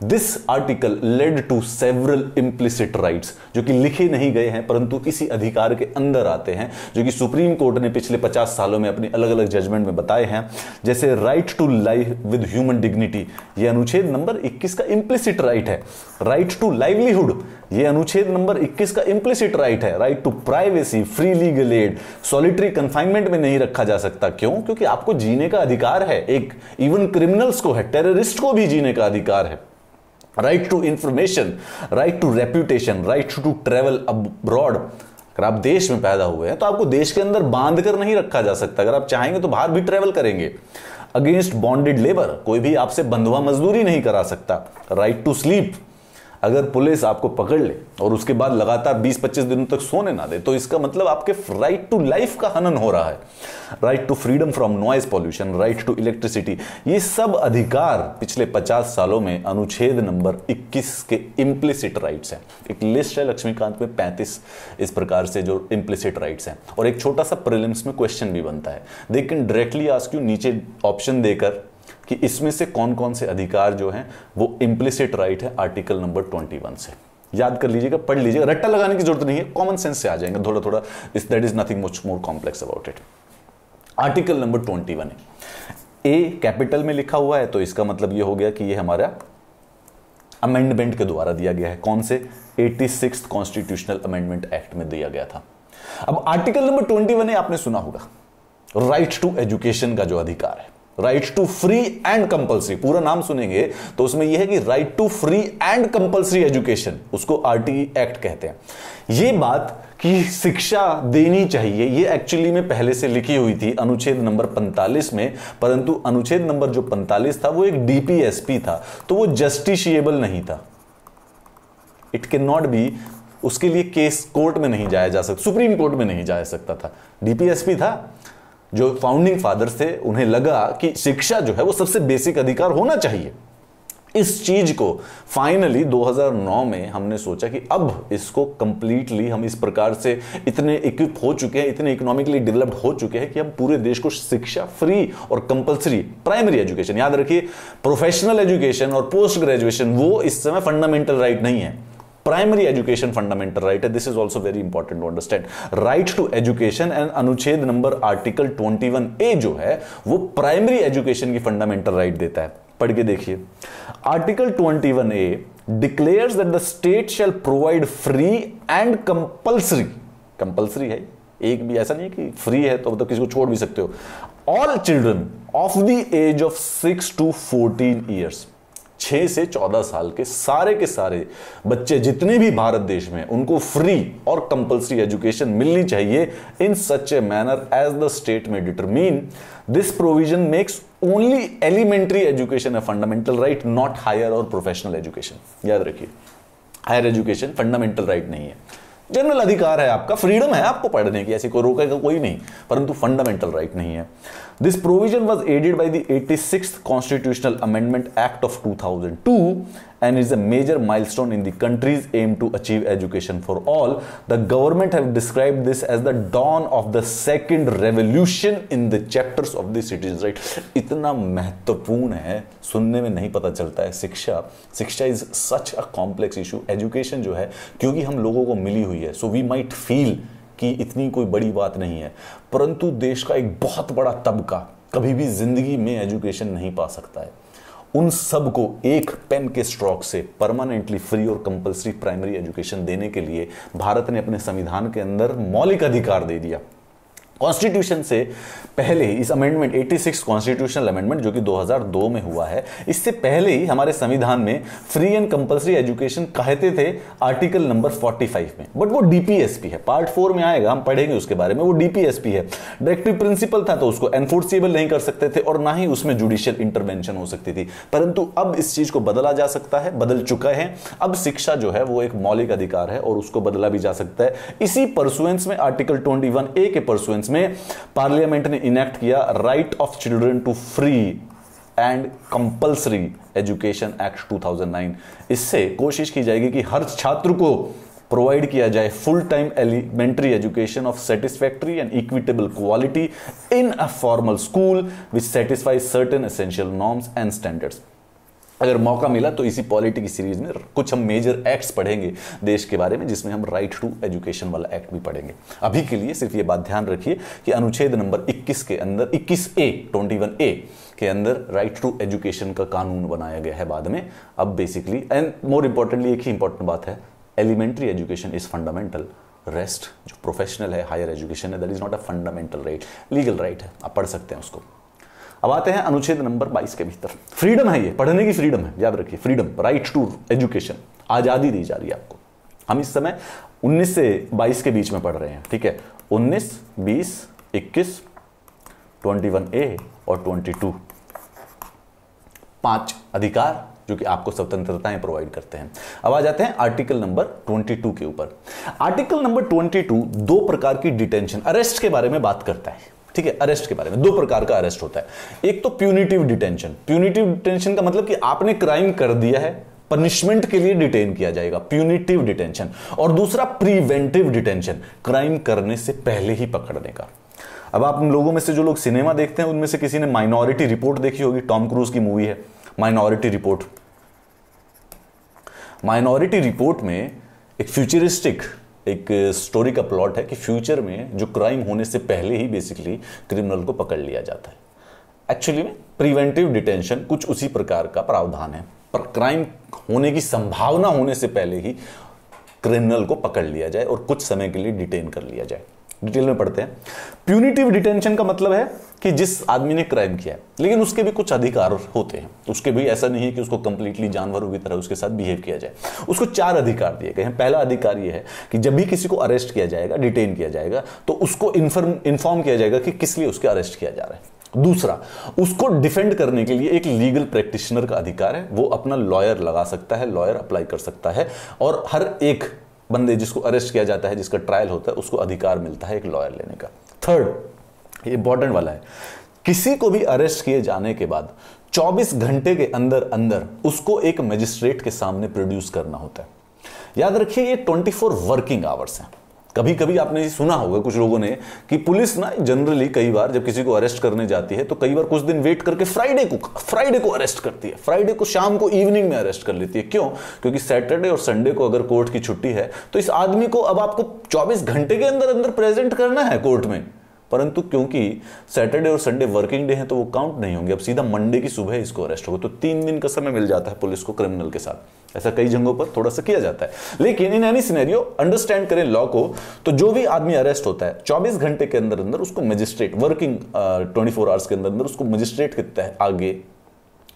This article led to several implicit rights जो कि लिखे नहीं गए हैं परंतु इसी अधिकार के अंदर आते हैं जो कि सुप्रीम कोर्ट ने पिछले 50 सालों में अपनी अलग अलग जजमेंट में बताए हैं। जैसे right to life with human dignity ये अनुच्छेद नंबर 21 का इम्प्लिसिट राइट है। राइट टू लाइवलीहुड ये अनुच्छेद नंबर 21 का इम्प्लिसिट राइट है। Right to privacy free legal aid solitary confinement में नहीं रखा जा सकता। क्यों? क्योंकि आपको जीने का अधिकार है। एक इवन क्रिमिनल्स को है टेररिस्ट को भी जीने का अधिकार है। Right to information right to reputation right to travel abroad अगर आप देश में पैदा हुए हैं तो आपको देश के अंदर बाँध कर नहीं रखा जा सकता। अगर आप चाहेंगे तो बाहर भी ट्रेवल करेंगे। अगेंस्ट बॉन्डेड लेबर कोई भी आपसे बंधुआ मजदूरी नहीं करा सकता। राइट टू स्लीप अगर पुलिस आपको पकड़ ले और उसके बाद लगातार 20-25 दिनों तक सोने ना दे तो इसका मतलब आपके राइट टू लाइफ का हनन हो रहा है। Right to freedom from noise pollution right to electricity ये सब अधिकार पिछले 50 सालों में अनुच्छेद नंबर 21 के इम्प्लिसिट राइट्स हैं। एक लिस्ट है लक्ष्मीकांत में 35 इस प्रकार से जो इम्प्लिसिट राइट्स हैं। और एक छोटा सा प्रिलिम्स में क्वेश्चन भी बनता है। They can directly ask you नीचे ऑप्शन देकर कि इसमें से कौन कौन से अधिकार जो हैं, वो इम्प्लिसिट राइट है आर्टिकल नंबर 21 से। याद कर लीजिएगा, पढ़ लीजिएगा, रट्टा लगाने की ज़रूरत नहीं है कॉमन सेंस से आ जाएँगे थोड़ा थोड़ा इस that is nothing much more complex about it article number 21 one A capital में लिखा हुआ है तो इसका मतलब ये हो गया कि ये हमारा अमेंडमेंट के द्वारा दिया गया है। कौन से? Eighty six constitutional amendment act में दिया गया था। अब आर्टिकल नंबर ट्वेंटी वन आपने सुना होगा। राइट टू एजुकेशन का जो अधिकार है। Right to free and compulsory पूरा नाम सुनेंगे तो उसमें यह है कि right to free and compulsory education उसको आरटी एक्ट कहते हैं। यह बात कि शिक्षा देनी चाहिए, ये एक्चुअली में पहले से लिखी हुई थी, अनुच्छेद नंबर 45 में, परंतु अनुच्छेद नंबर जो 45 था, वो एक डीपीएसपी था तो वो जस्टिशिएबल नहीं था। इट कैन नॉट बी उसके लिए केस कोर्ट में नहीं जाया जा सकता सुप्रीम कोर्ट में नहीं जाया सकता था। डीपीएसपी था जो फाउंडिंग फादर्स थे उन्हें लगा कि शिक्षा जो है वो सबसे बेसिक अधिकार होना चाहिए। इस चीज़ को फाइनली 2009 में हमने सोचा कि अब इसको कंप्लीटली हम इस प्रकार से इतने इक्विप हो चुके हैं, इतने इकोनॉमिकली डेवलप्ड हो चुके हैं कि हम पूरे देश को शिक्षा फ्री और कंपलसरी प्राइमरी एजुकेशन याद रखिए प्रोफेशनल एजुकेशन और पोस्ट ग्रेजुएशन वो इस समय फंडामेंटल राइट नहीं है। एजुकेशन फंडामेंटल राइट है this is also very important to understand right to education and अनुच्छेद नंबर आर्टिकल 21 ए जो है, वो प्राइमरी एजुकेशन की फंडामेंटल राइट देता है। पढ़ के देखिए। Article 21 A declares that the state shall provide free and compulsory compulsory है, एक भी ऐसा नहीं कि फ्री है तो मतलब तो किसी को छोड़ भी सकते हो। All children of the age of six to fourteen years छह से चौदह साल के सारे के सारे बच्चे जितने भी भारत देश में उनको फ्री और कंपलसरी एजुकेशन मिलनी चाहिए in such a manner as the state may determine this provision makes only elementary education a fundamental right not higher और प्रोफेशनल एजुकेशन याद रखिए हायर एजुकेशन फंडामेंटल राइट नहीं है। जनरल अधिकार है आपका फ्रीडम है आपको पढ़ने की, ऐसी कोई रोकेगा कोई नहीं, परंतु फंडामेंटल राइट नहीं है। This provision was added by the eighty six constitutional amendment act of two thousand two and is a major milestone in the country's aim to achieve education for all. The government have described this as the dawn of the second revolution in the chapters of the citizens right. इतना महत्वपूर्ण है सुनने में नहीं पता चलता है शिक्षा शिक्षा is such a complex issue education जो है क्योंकि हम लोगों को मिली हुई है सो वी माइट फील कि इतनी कोई बड़ी बात नहीं है। परंतु देश का एक बहुत बड़ा तबका कभी भी ज़िंदगी में एजुकेशन नहीं पा सकता है। उन सबको एक पेन के स्ट्रोक से परमानेंटली फ्री और कंपलसरी प्राइमरी एजुकेशन देने के लिए भारत ने अपने संविधान के अंदर मौलिक अधिकार दे दिया। कॉन्स्टिट्यूशन से पहले इस अमेंडमेंट 86 कॉन्स्टिट्यूशनल अमेंडमेंट जो कि 2002 में हुआ है, इससे पहले ही हमारे संविधान में फ्री एंड कंपलसरी एजुकेशन कहते थे आर्टिकल नंबर 45 में। बट वो डीपीएसपी है। पार्ट फोर में आएगा, हम पढ़ेंगे उसके बारे में। वो डीपीएसपी है। डायरेक्टिव प्रिंसिपल था तो उसको एनफोर्सिबल नहीं कर सकते थे और ना ही उसमें जुडिशियल इंटरवेंशन हो सकती थी। परंतु अब इस चीज़ को बदला जा सकता है, बदल चुका है। अब शिक्षा जो है वो एक मौलिक अधिकार है और उसको बदला भी जा सकता है। इसी परसुएंस में आर्टिकल ट्वेंटी ए के परसुएंस में पार्लियामेंट ने इनेक्ट किया right of children to free and compulsory education act 2009 इससे कोशिश की जाएगी कि हर छात्र को प्रोवाइड किया जाए full time elementary education of satisfactory and equitable quality in a formal school which satisfy certain essential norms and standards. अगर मौका मिला तो इसी पॉलिटी की सीरीज़ में कुछ हम मेजर एक्ट्स पढ़ेंगे देश के बारे में, जिसमें हम राइट टू एजुकेशन वाला एक्ट भी पढ़ेंगे। अभी के लिए सिर्फ़ ये बात ध्यान रखिए कि अनुच्छेद नंबर 21 के अंदर 21 ए 21 ए के अंदर राइट टू एजुकेशन का कानून बनाया गया है बाद में। अब बेसिकली एंड मोर इंपॉर्टेंटली एक ही इंपॉर्टेंट बात है elementary education is fundamental rest जो प्रोफेशनल है हायर एजुकेशन है that is not a fundamental right legal right है, आप पढ़ सकते हैं उसको। अब आते हैं अनुच्छेद नंबर 22 के भीतर। फ्रीडम है ये पढ़ने की फ्रीडम है याद रखिए फ्रीडम राइट टू एजुकेशन आज़ादी दी जा रही है आपको। हम इस समय 19 से 22 के बीच में पढ़ रहे हैं ठीक है? 19, 20, 21, 21 ए और 22 पाँच अधिकार जो कि आपको स्वतंत्रताएँ प्रोवाइड करते हैं। अब आ जाते हैं आर्टिकल नंबर 22 के ऊपर। आर्टिकल नंबर 22 दो प्रकार की डिटेंशन अरेस्ट के बारे में बात करता है। ठीक है अरेस्ट के बारे में, दो प्रकार का अरेस्ट होता है। एक तो प्यूनिटिव डिटेंशन प्यूनिटिव डिटेंशन का मतलब कि आपने क्राइम कर दिया है पनिशमेंट के लिए डिटेन किया जाएगा प्यूनिटिव डिटेंशन और दूसरा प्रिवेंटिव डिटेंशन क्राइम करने से पहले ही पकड़ने का। अब आप लोगों में से जो लोग सिनेमा देखते हैं, उनमें से किसी ने माइनॉरिटी रिपोर्ट देखी होगी टॉम क्रूज की मूवी है माइनॉरिटी रिपोर्ट माइनॉरिटी रिपोर्ट में एक फ्यूचरिस्टिक एक स्टोरी का प्लॉट है कि फ्यूचर में जो क्राइम होने से पहले ही बेसिकली क्रिमिनल को पकड़ लिया जाता है। एक्चुअली में प्रिवेंटिव डिटेंशन कुछ उसी प्रकार का प्रावधान है। पर क्राइम होने की संभावना होने से पहले ही क्रिमिनल को पकड़ लिया जाए और कुछ समय के लिए डिटेन कर लिया जाए। डिटेल में पढ़ते हैं। प्यूनिटिव डिटेंशन का मतलब है कि जिस आदमी ने क्राइम किया है, लेकिन उसके भी कुछ अधिकार होते हैं। उसके भी ऐसा नहीं है कि उसको कंप्लीटली जानवरों की तरह उसके साथ बिहेव किया जाए। उसको चार अधिकार दिए गए हैं। पहला अधिकार यह है कि जब भी किसी को अरेस्ट किया जाएगा डिटेन किया जाएगा तो उसको इन्फॉर्म इन्फॉर्म किया जाएगा कि किस लिए उसके अरेस्ट किया जा रहा है। दूसरा, उसको डिफेंड करने के लिए एक लीगल प्रैक्टिशनर का अधिकार है। वो अपना लॉयर लगा सकता है लॉयर अप्लाई कर सकता है, और हर एक बंदे जिसको अरेस्ट किया जाता है, जिसका ट्रायल होता है, उसको अधिकार मिलता है एक लॉयर लेने का। थर्ड ये इंपॉर्टेंट वाला है, किसी को भी अरेस्ट किए जाने के बाद 24 घंटे के अंदर अंदर उसको एक मजिस्ट्रेट के सामने प्रोड्यूस करना होता है। याद रखिए, ये 24 वर्किंग आवर्स हैं। कभी कभी आपने सुना होगा कुछ लोगों ने कि पुलिस ना जनरली कई बार जब किसी को अरेस्ट करने जाती है तो कई बार कुछ दिन वेट करके फ्राइडे को फ्राइडे को अरेस्ट करती है। फ्राइडे को शाम को इवनिंग में अरेस्ट कर लेती है। क्यों? क्योंकि सैटरडे और संडे को अगर कोर्ट की छुट्टी है तो इस आदमी को अब आपको 24 घंटे के अंदर अंदर प्रेजेंट करना है कोर्ट में। परंतु क्योंकि सैटरडे और संडे वर्किंग डे है तो वो काउंट नहीं होंगे। अब सीधा मंडे की सुबह इसको अरेस्ट होगा। तो तीन दिन का समय मिल जाता है पुलिस को क्रिमिनल के साथ। ऐसा कई जगहों पर थोड़ा सा किया जाता है। लेकिन इन एनी सिनेरियो अंडरस्टैंड करें लॉ को तो जो भी आदमी अरेस्ट होता है 24 घंटे के अंदर अंदर उसको magistrate working twenty four hours के अंदर अंदर उसको मजिस्ट्रेट के तहत आगे,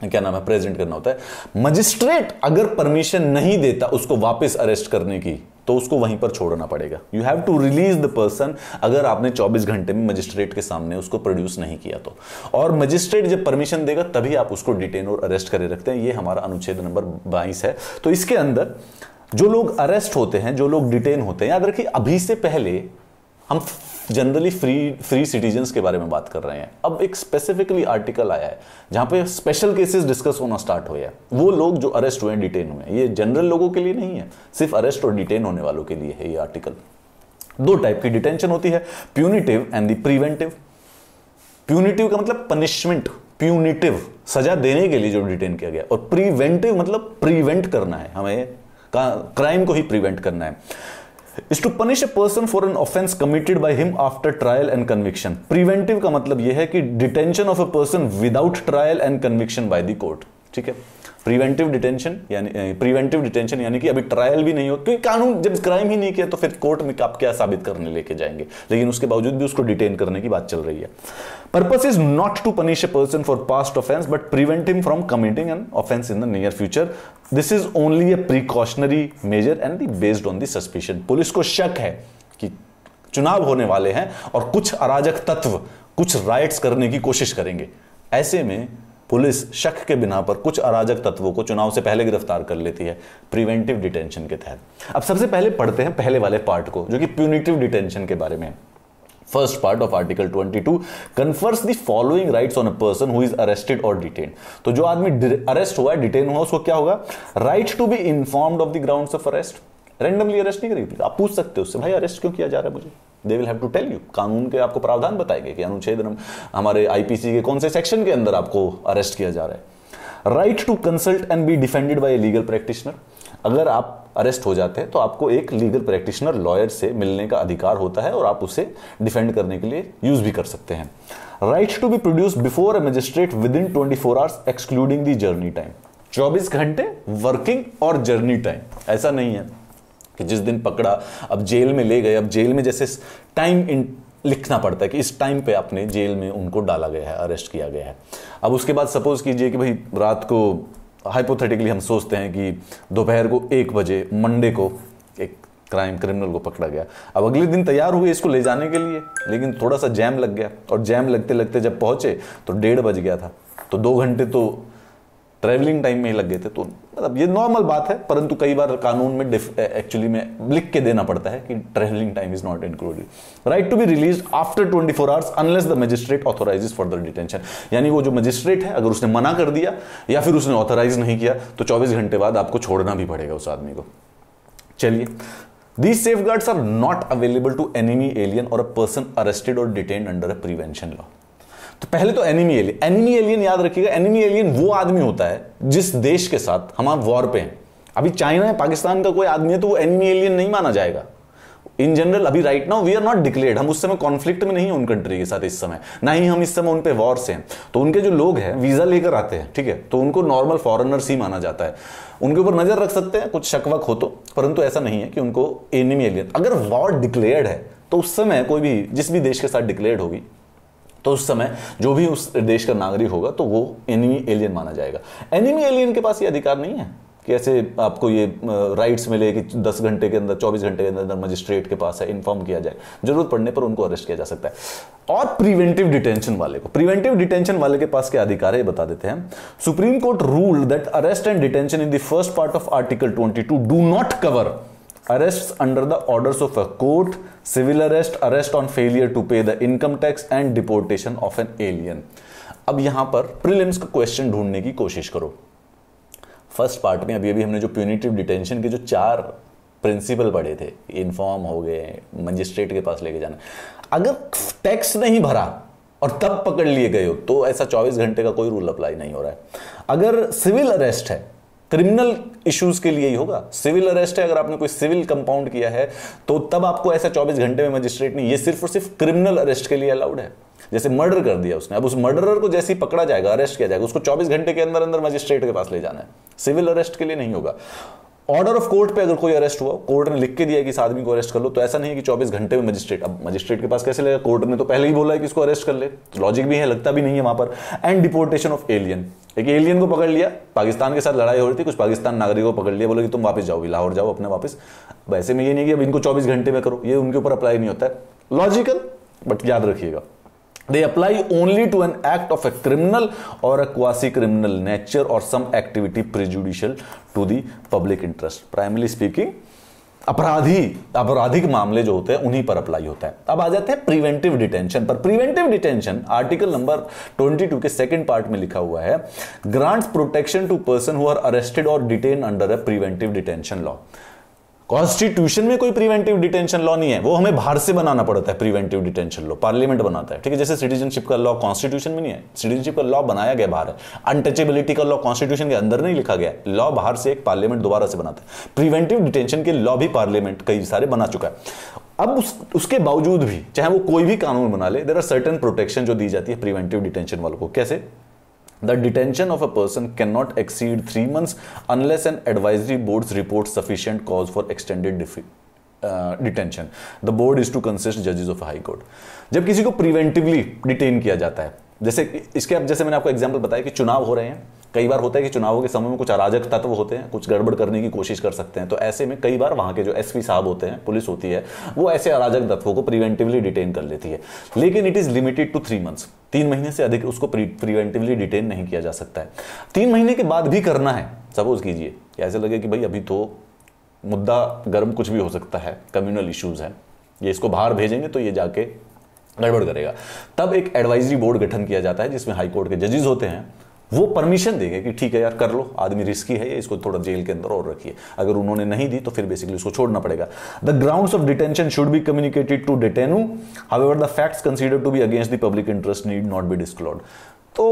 क्या नाम है प्रेजेंट करना होता है। मजिस्ट्रेट अगर परमिशन नहीं देता उसको वापस अरेस्ट करने की तो उसको वहीं पर छोड़ना पड़ेगा। You have to release the person अगर आपने 24 घंटे में मजिस्ट्रेट के सामने उसको प्रोड्यूस नहीं किया तो। और मजिस्ट्रेट जब परमिशन देगा, तभी आप उसको डिटेन और अरेस्ट करे रखते हैं। ये हमारा अनुच्छेद नंबर बाईस है। तो इसके अंदर जो लोग अरेस्ट होते हैं, जो लोग डिटेन होते हैं याद रखिए अभी से पहले हम जनरली फ्री फ्री सिटीजन्स के बारे में बात कर रहे हैं। अब एक स्पेसिफिकली आर्टिकल आया है, जहाँ पे स्पेशल केसेस डिस्कस होना स्टार्ट हुए हैं। वो लोग जो अरेस्ट हुए डिटेन हुए हैं। ये जनरल लोगों के लिए नहीं है, सिर्फ़ अरेस्ट और डिटेन होने वालों के लिए है ये आर्टिकल दो टाइप की डिटेंशन होती है punitive and the preventive punitive का मतलब पनिशमेंट प्यूनिटिव सजा देने के लिए जो डिटेन किया गया। और प्रिवेंटिव मतलब प्रिवेंट करना है, हमें क्राइम को ही प्रिवेंट करना है। Is to punish a person for an offence committed by him after trial and conviction preventive का मतलब यह है कि detention of a person without trial and conviction by the court ठीक है? प्रिवेंटिव डिटेंशन यानी प्रिवेंटिव डिटेंशन यानी कि अभी ट्रायल भी नहीं हो, क्योंकि कानून जब क्राइम ही नहीं किया तो फिर कोर्ट में आप क्या साबित करने लेके जाएँगे? लेकिन उसके बावजूद भी उसको डिटेन करने की बात चल रही है। Purpose is not to punish a person for past offence but prevent him from committing an offence in the near future this is only a precautionary measure and based on the suspicion police को शक है कि चुनाव होने वाले हैं और कुछ अराजक तत्व, कुछ राइट्स करने की कोशिश करेंगे। ऐसे में पुलिस शक के बिना पर कुछ अराजक तत्वों को चुनाव से पहले गिरफ़्तार कर लेती है प्रिवेंटिव डिटेंशन के तहत। अब सबसे पहले पढ़ते हैं पहले वाले पार्ट को, जो कि प्यूनिटिव डिटेंशन के बारे में। First part of article 22 confers the following rights on a person who is arrested और डिटेन तो जो आदमी अरेस्ट हुआ है डिटेन हुआ उसको क्या होगा? Right to be informed of the grounds of arrest randomly arrest नहीं करेगी। आप पूछ सकते हो उससे, भाई अरेस्ट क्यों किया जा रहा है मुझे? They will have to tell you कानून के आपको प्रावधान बताएँगे कि अनुच्छेद हमारे आईपीसी के कौन से सेक्शन के अंदर आपको अरेस्ट किया जा रहा है। Right to consult and be defended by legal practitioner अगर आप अरेस्ट हो जाते हैं तो आपको एक लीगल प्रैक्टिशनर लॉयर से मिलने का अधिकार होता है और आप उसे डिफेंड करने के लिए यूज़ भी कर सकते हैं। Right to be produce before a magistrate within twenty four hours excluding the journey time 24 घंटे वर्किंग और जर्नी टाइम ऐसा नहीं है। कि जिस दिन पकड़ा, अब जेल में ले गए, अब जेल में जैसे टाइम इन लिखना पड़ता है कि इस टाइम पे अपने जेल में उनको डाला गया है अरेस्ट किया गया है। अब उसके बाद सपोज़ कीजिए कि भाई रात को हाइपोथेटिकली हम सोचते हैं कि दोपहर को एक बजे मंडे को एक क्राइम क्रिमिनल को पकड़ा गया। अब अगले दिन तैयार हुए इसको ले जाने के लिए, लेकिन थोड़ा सा जैम लग गया और जैम लगते लगते जब पहुँचे तो डेढ़ बज गया था। तो दो घंटे तो ट्रेवलिंग टाइम में ही लग गए थे तो मतलब ये नॉर्मल बात है, परंतु कई बार कानून में एक्चुअली में लिख के देना पड़ता है कि travelling time is not included right to be release after 24 four hours unless the magistrate authorises for the detention यानी वो जो मजिस्ट्रेट है, अगर उसने मना कर दिया या फिर उसने ऑथोराइज नहीं किया तो 24 घंटे बाद आपको छोड़ना भी पड़ेगा उस आदमी को। चलिए, These safeguards are not available to enemy alien or a person arrested or detained under a prevention law. तो पहले तो एनिमी एलियन एनिमी एलियन याद रखिएगा एनिमी एलियन वो आदमी होता है जिस देश के साथ हम आप वॉर पे हैं। अभी चाइना है पाकिस्तान का कोई आदमी है तो वो एनिमी एलियन नहीं माना जाएगा। इन जनरल अभी right now we are not declared हम उस समय कॉन्फ्लिक्ट में नहीं है उन कंट्री के साथ इस समय। ना ही हम इस समय उन पे वॉर से हैं। तो उनके जो लोग हैं वीज़ा लेकर आते हैं, ठीक है? तो उनको नॉर्मल फॉरनर्स ही माना जाता है। उनके ऊपर नज़र रख सकते हैं, कुछ शकवक हो तो परंतु ऐसा नहीं है कि उनको एनिमी एलियन अगर वॉर डिक्लेयर्ड है तो उस समय कोई भी, जिस भी देश के साथ डिक्लेयर्ड होगी तो उस समय जो भी उस देश का नागरिक होगा तो वो एनिमी एलियन माना जाएगा। एनिमी एलियन के पास ये अधिकार नहीं है कि ऐसे आपको ये राइट्स मिले कि 10 घंटे के अंदर 24 घंटे के अंदर मजिस्ट्रेट के पास है इन्फॉर्म किया जाए। ज़रूरत पड़ने पर उनको अरेस्ट किया जा सकता है। और प्रिवेंटिव डिटेंशन वाले को। प्रिवेंटिव डिटेंशन वाले के पास क्या अधिकार है बता देते हैं। Supreme court rule that arrest and detention in the first part of article 22 do not cover arrest under the orders of a court, civil arrest arrest on failure to pay the income tax and deportation of an alien अब यहाँ पर prelims का question ढूँढने की कोशिश करो। First part में अभी अभी हमने जो प्यूनिटिव डिटेंशन के जो चार प्रिंसिपल पढ़े थे इन्फॉर्म हो गए मजिस्ट्रेट के पास लेके जाना। अगर टैक्स नहीं भरा और तब पकड़ लिए गए हो तो ऐसा 24 घंटे का कोई रूल अप्लाई नहीं हो रहा है। अगर सिविल अरेस्ट है क्रिमिनल इश्यूज़ के लिए ही होगा। सिविल अरेस्ट है, अगर आपने कोई सिविल कंपाउंड किया है तो तब आपको ऐसा 24 घंटे में मजिस्ट्रेट ने ये सिर्फ़ और सिर्फ़ क्रिमिनल अरेस्ट के लिए अलाउड है। जैसे मर्डर कर दिया उसने। अब उस मर्डरर को जैसे ही पकड़ा जाएगा, अरेस्ट किया जाएगा, उसको 24 घंटे के अंदर अंदर मजिस्ट्रेट के पास ले जाना है। सिविल अरेस्ट के लिए नहीं होगा। ऑर्डर ऑफ़ कोर्ट पे अगर कोई अरेस्ट हुआ, कोर्ट ने लिख के दिया कि इस आदमी को अरेस्ट कर लो तो ऐसा नहीं है कि 24 घंटे में मजिस्ट्रेट, अब मजिस्ट्रेट के पास कैसे लगेगा? कोर्ट ने तो पहले ही बोला है कि इसको अरेस्ट कर ले। तो लॉजिक भी है, लगता भी नहीं है वहाँ पर। एंड डिपोर्टेशन ऑफ़ एलियन एक एलियन को पकड़ लिया, पाकिस्तान के साथ लड़ाई हो रही थी, कुछ पाकिस्तान नागरिकों को पकड़ लिया, बोले कि तुम वापस जाओ, लाहौर जाओ अपने वापस। वैसे में ये नहीं कि अब इनको चौबीस घंटे में करो, ये उनके ऊपर अप्लाई नहीं होता है। लॉजिकल बट याद रखिएगा। They apply only to an act of a criminal or a quasi criminal nature or some activity prejudicial to the public interest. Primarily speaking, अपराधी, आपराधिक मामले जो होते हैं, उन्हीं पर अप्लाई होता है। अब आ जाते हैं प्रिवेंटिव डिटेंशन पर। प्रिवेंटिव डिटेंशन आर्टिकल नंबर 22 के सेकंड पार्ट में लिखा हुआ है grants protection to person who are arrested और detain under a preventive detention law constitution में कोई प्रिवेंटिव डिटेंशन लॉ नहीं है। वो हमें बाहर से बनाना पड़ता है प्रिवेंटिव डिटेंशन लॉ पार्लियामेंट बनाता है ठीक है? जैसे सिटीजनशिप का लॉ कॉन्स्टिट्यूशन में नहीं है। सिटीजनशिप का लॉ बनाया गया बाहर है। अनटचेबिलिटी का लॉ कॉन्स्टिट्यूशन के अंदर नहीं लिखा गया लॉ बाहर से एक पार्लियामेंट दोबारा से बनाता है। प्रिवेंटिव डिटेंशन के लॉ भी पार्लियामेंट कई सारे बना चुका है। अब उस, उसके बावजूद भी चाहे वो कोई भी कानून बना ले देर आर सर्टन प्रोटेक्शन जो दी जाती है प्रिवेंटिव डिटेंशन वालों को। कैसे? The detention of a person cannot exceed three months unless an advisory board's report sufficient cause for extended uh, detention. The board is to consist judges of a high court. जब किसी को preventively detain किया जाता है जैसे इसके अब जैसे मैंने आपको एग्ज़ाम्पल बताया कि चुनाव हो रहे हैं कई बार होता है कि चुनावों के समय में कुछ अराजक तत्व होते हैं, कुछ गड़बड़ करने की कोशिश कर सकते हैं। तो ऐसे में कई बार वहाँ के जो एसपी साहब होते हैं, पुलिस होती है, वो ऐसे अराजक तत्वों को प्रिवेंटिवली डिटेन कर लेती है। लेकिन it is limited to three months तीन महीने से अधिक उसको प्रिवेंटिवली डिटेन नहीं किया जा सकता है। तीन महीने के बाद भी करना है। सपोज़ कीजिए ऐसे लगे कि भाई अभी तो मुद्दा गर्म कुछ भी हो सकता है कम्युनल इश्यूज़ है। ये इसको बाहर भेजेंगे तो ये जाके गड़बड़ करेगा। तब एक एडवाइजरी बोर्ड गठन किया जाता है, जिसमें हाईकोर्ट के जजेस होते हैं। वो परमिशन देंगे कि ठीक है यार, कर लो, आदमी रिस्की है ये, इसको थोड़ा जेल के अंदर और रखिए। अगर उन्होंने नहीं दी तो फिर बेसिकली उसको छोड़ना पड़ेगा। The ground of detention should be communicated to detenu however the facts consider to be against the public interest need not be disclosed तो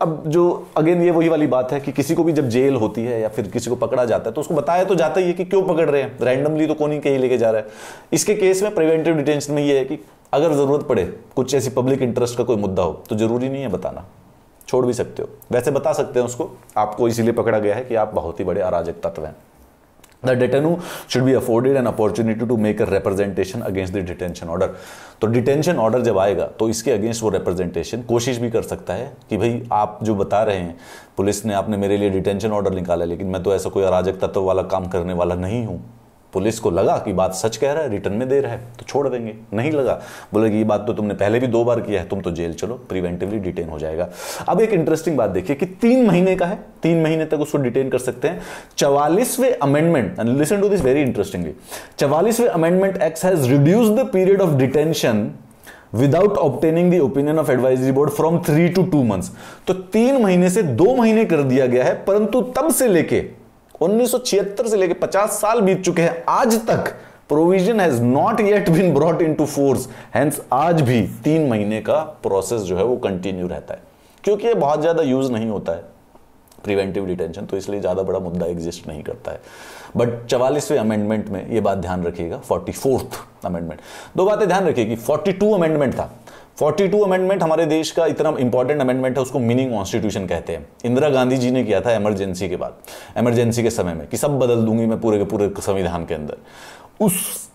अब जो अगेन ये वही वाली बात है कि किसी को भी जब जेल होती है या फिर किसी को पकड़ा जाता है तो उसको बताया तो जाता ही है कि क्यों पकड़ रहे हैं। रैंडमली तो कौन ही कहीं लेके जा रहा है। इसके केस में प्रिवेंटिव डिटेंशन में ये है कि अगर ज़रूरत पड़े, कुछ ऐसी पब्लिक इंटरेस्ट का कोई मुद्दा हो तो ज़रूरी नहीं है बताना। छोड़ भी सकते हो। वैसे बता सकते हैं उसको। आपको इसीलिए पकड़ा गया है कि आप बहुत ही बड़े अराजक तत्व हैं। The detenu should be afforded an opportunity to make a representation against the detention order तो डिटेंशन ऑर्डर जब आएगा तो इसके अगेंस्ट वो रिप्रेजेंटेशन कोशिश भी कर सकता है कि भाई आप जो बता रहे हैं, पुलिस ने आपने मेरे लिए डिटेंशन ऑर्डर निकाला लेकिन मैं तो ऐसा कोई अराजक तत्व वाला काम करने वाला नहीं हूँ। पुलिस को लगा कि बात सच कह रहा है, रिटर्न में दे रहा है तो छोड़ देंगे। नहीं लगा। बोले कि ये बात तो तुमने पहले भी दो बार किया है, तुम तो जेल चलो प्रिवेंटिवली डिटेन हो जाएगा। अब एक इंटरेस्टिंग बात देखिए कि तीन महीने का है, तीन महीने तक उसको डिटेन कर सकते हैं। चवालीसवें amendment listen to this very interestingly चवालीसवें amendment act has reduce the period of detention without obtaining the opinion of advisory board from three to two months तो तीन महीने से दो महीने कर दिया गया है, परंतु तब से लेके 1976 से लेकर 50 साल बीत चुके हैं। आज तक provision has not yet been brought into force hence आज भी तीन महीने का प्रोसेस जो है वो कंटिन्यू रहता है। क्योंकि ये बहुत ज़्यादा यूज़ नहीं होता है। प्रिवेंटिव डिटेंशन तो इसलिए ज़्यादा बड़ा मुद्दा एग्जिस्ट नहीं करता है। बट चवालीसवें अमेंडमेंट में ये बात ध्यान रखिएगा फोर्टी फोर्थ अमेंडमेंट दो बातें ध्यान रखिए कि फोर्टी टू अमेंडमेंट था। 42 अमेंडमेंट हमारे देश का इतना इंपॉर्टेंट अमेंडमेंट है, उसको मिनी कॉन्स्टिट्यूशन कहते हैं। इंदिरा गांधी जी ने किया था इमरजेंसी के बाद इमरजेंसी के समय में, कि सब बदल दूँगी मैं पूरे के पूरे संविधान के अंदर। उस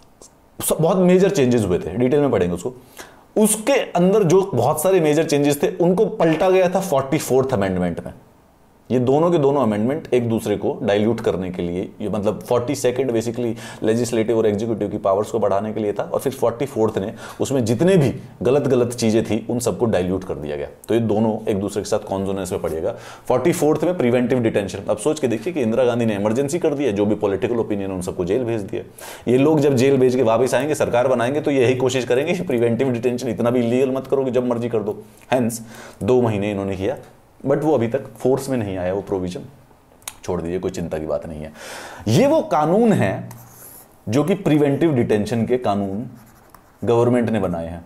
सब बहुत मेजर चेंजेस हुए थे डिटेल में पढ़ेंगे उसको। उसके अंदर जो बहुत सारे मेजर चेंजेस थे, उनको पलटा गया था फोर्टी अमेंडमेंट में। ये दोनों के दोनों अमेंडमेंट एक दूसरे को डाइल्यूट करने के लिए, ये मतलब फोर्टी सेकेंड बेसिकली लेजिस्लेटिव और एग्जीक्यूटिव की पावर्स को बढ़ाने के लिए था और फिर फोर्टी फोर्थ ने उसमें जितने भी गलत गलत चीज़ें थी, उन सबको डाइल्यूट कर दिया गया। तो ये दोनों एक दूसरे के साथ कौन कॉन्जोनेंस में पड़ेगा फोर्टी फोर्थ में प्रिवेंटिव डिटेंशन अब सोच के देखिए कि इंदिरा गांधी ने इमरजेंसी कर दिया, जो भी पॉलिटिकल ओपिनियन उन सबको जेल भेज दिया। ये लोग जब जेल भेज के वापस आएँगे, सरकार बनाएँगे तो यही कोशिश करेंगे कि प्रिवेंटिव डिटेंशन इतना भी इलीगल मत करो कि जब मर्ज़ी कर दो। हैंस दो महीने इन्होंने किया। बट वो अभी तक फोर्स में नहीं आया, वो प्रोविज़न छोड़ दीजिए, कोई चिंता की बात नहीं है। ये वो कानून है जो कि प्रिवेंटिव डिटेंशन के कानून गवर्नमेंट ने बनाए हैं।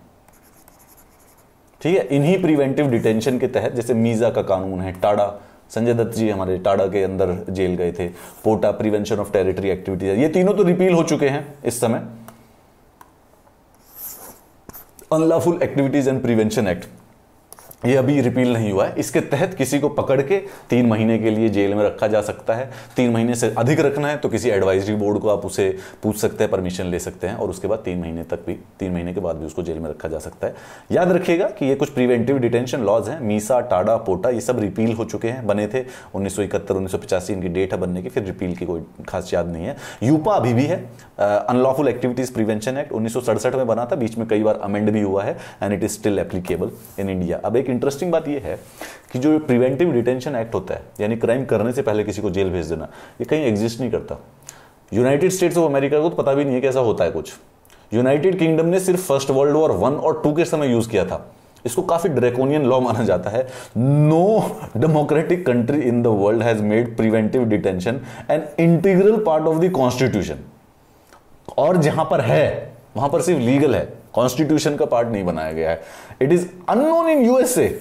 ठीक है? इन्हीं प्रिवेंटिव डिटेंशन के तहत, जैसे मीजा का कानून है, टाडा, संजय दत्त जी हमारे टाडा के अंदर जेल गए थे, POTA prevention of territory activities ये तीनों तो रिपील हो चुके हैं इस समय। Unlawful activities and prevention act ये अभी रिपील नहीं हुआ है। इसके तहत किसी को पकड़ के तीन महीने के लिए जेल में रखा जा सकता है। तीन महीने से अधिक रखना है तो किसी एडवाइजरी बोर्ड को आप उसे पूछ सकते हैं परमिशन ले सकते हैं और उसके बाद तीन महीने तक भी, तीन महीने के बाद भी उसको जेल में रखा जा सकता है। याद रखिएगा कि ये कुछ प्रिवेंटिव डिटेंशन लॉज हैं। मीसा, टाडा, पोटा, ये सब रिपील हो चुके हैं, बने थे उन्नीस सौ इनकी डेट है बनने की, फिर रिपील की कोई खास याद नहीं है। यूपा अभी भी है। अनलॉफुल एक्टिविटीज़ प्रिवेंशन एक्ट उन्नीस सौ सड़सठ में बना था, बीच में कई बार अमेंड भी हुआ है and it is still applicable in India अब एक इंटरेस्टिंग बात यह है कि जो प्रिवेंटिव डिटेंशन एक्ट होता है, यानी क्राइम करने से पहले किसी को जेल भेज देना, ये कहीं एग्जिस्ट नहीं करता। यूनाइटेड स्टेट्स ऑफ़ अमेरिका को तो पता भी नहीं है कैसा होता है कुछ। यूनाइटेड किंगडम ने सिर्फ़ फ़र्स्ट वर्ल्ड वॉर वन और टू के समय यूज़ किया था। इसको काफ़ी ड्रेकोनियन लॉ माना जाता है। No democratic country in the world has made preventive detention an integral part of the constitution और जहाँ पर है, वहाँ पर सिर्फ़ लीगल है। कॉन्स्टिट्यूशन का पार्ट नहीं बनाया गया है। It is unknown in USA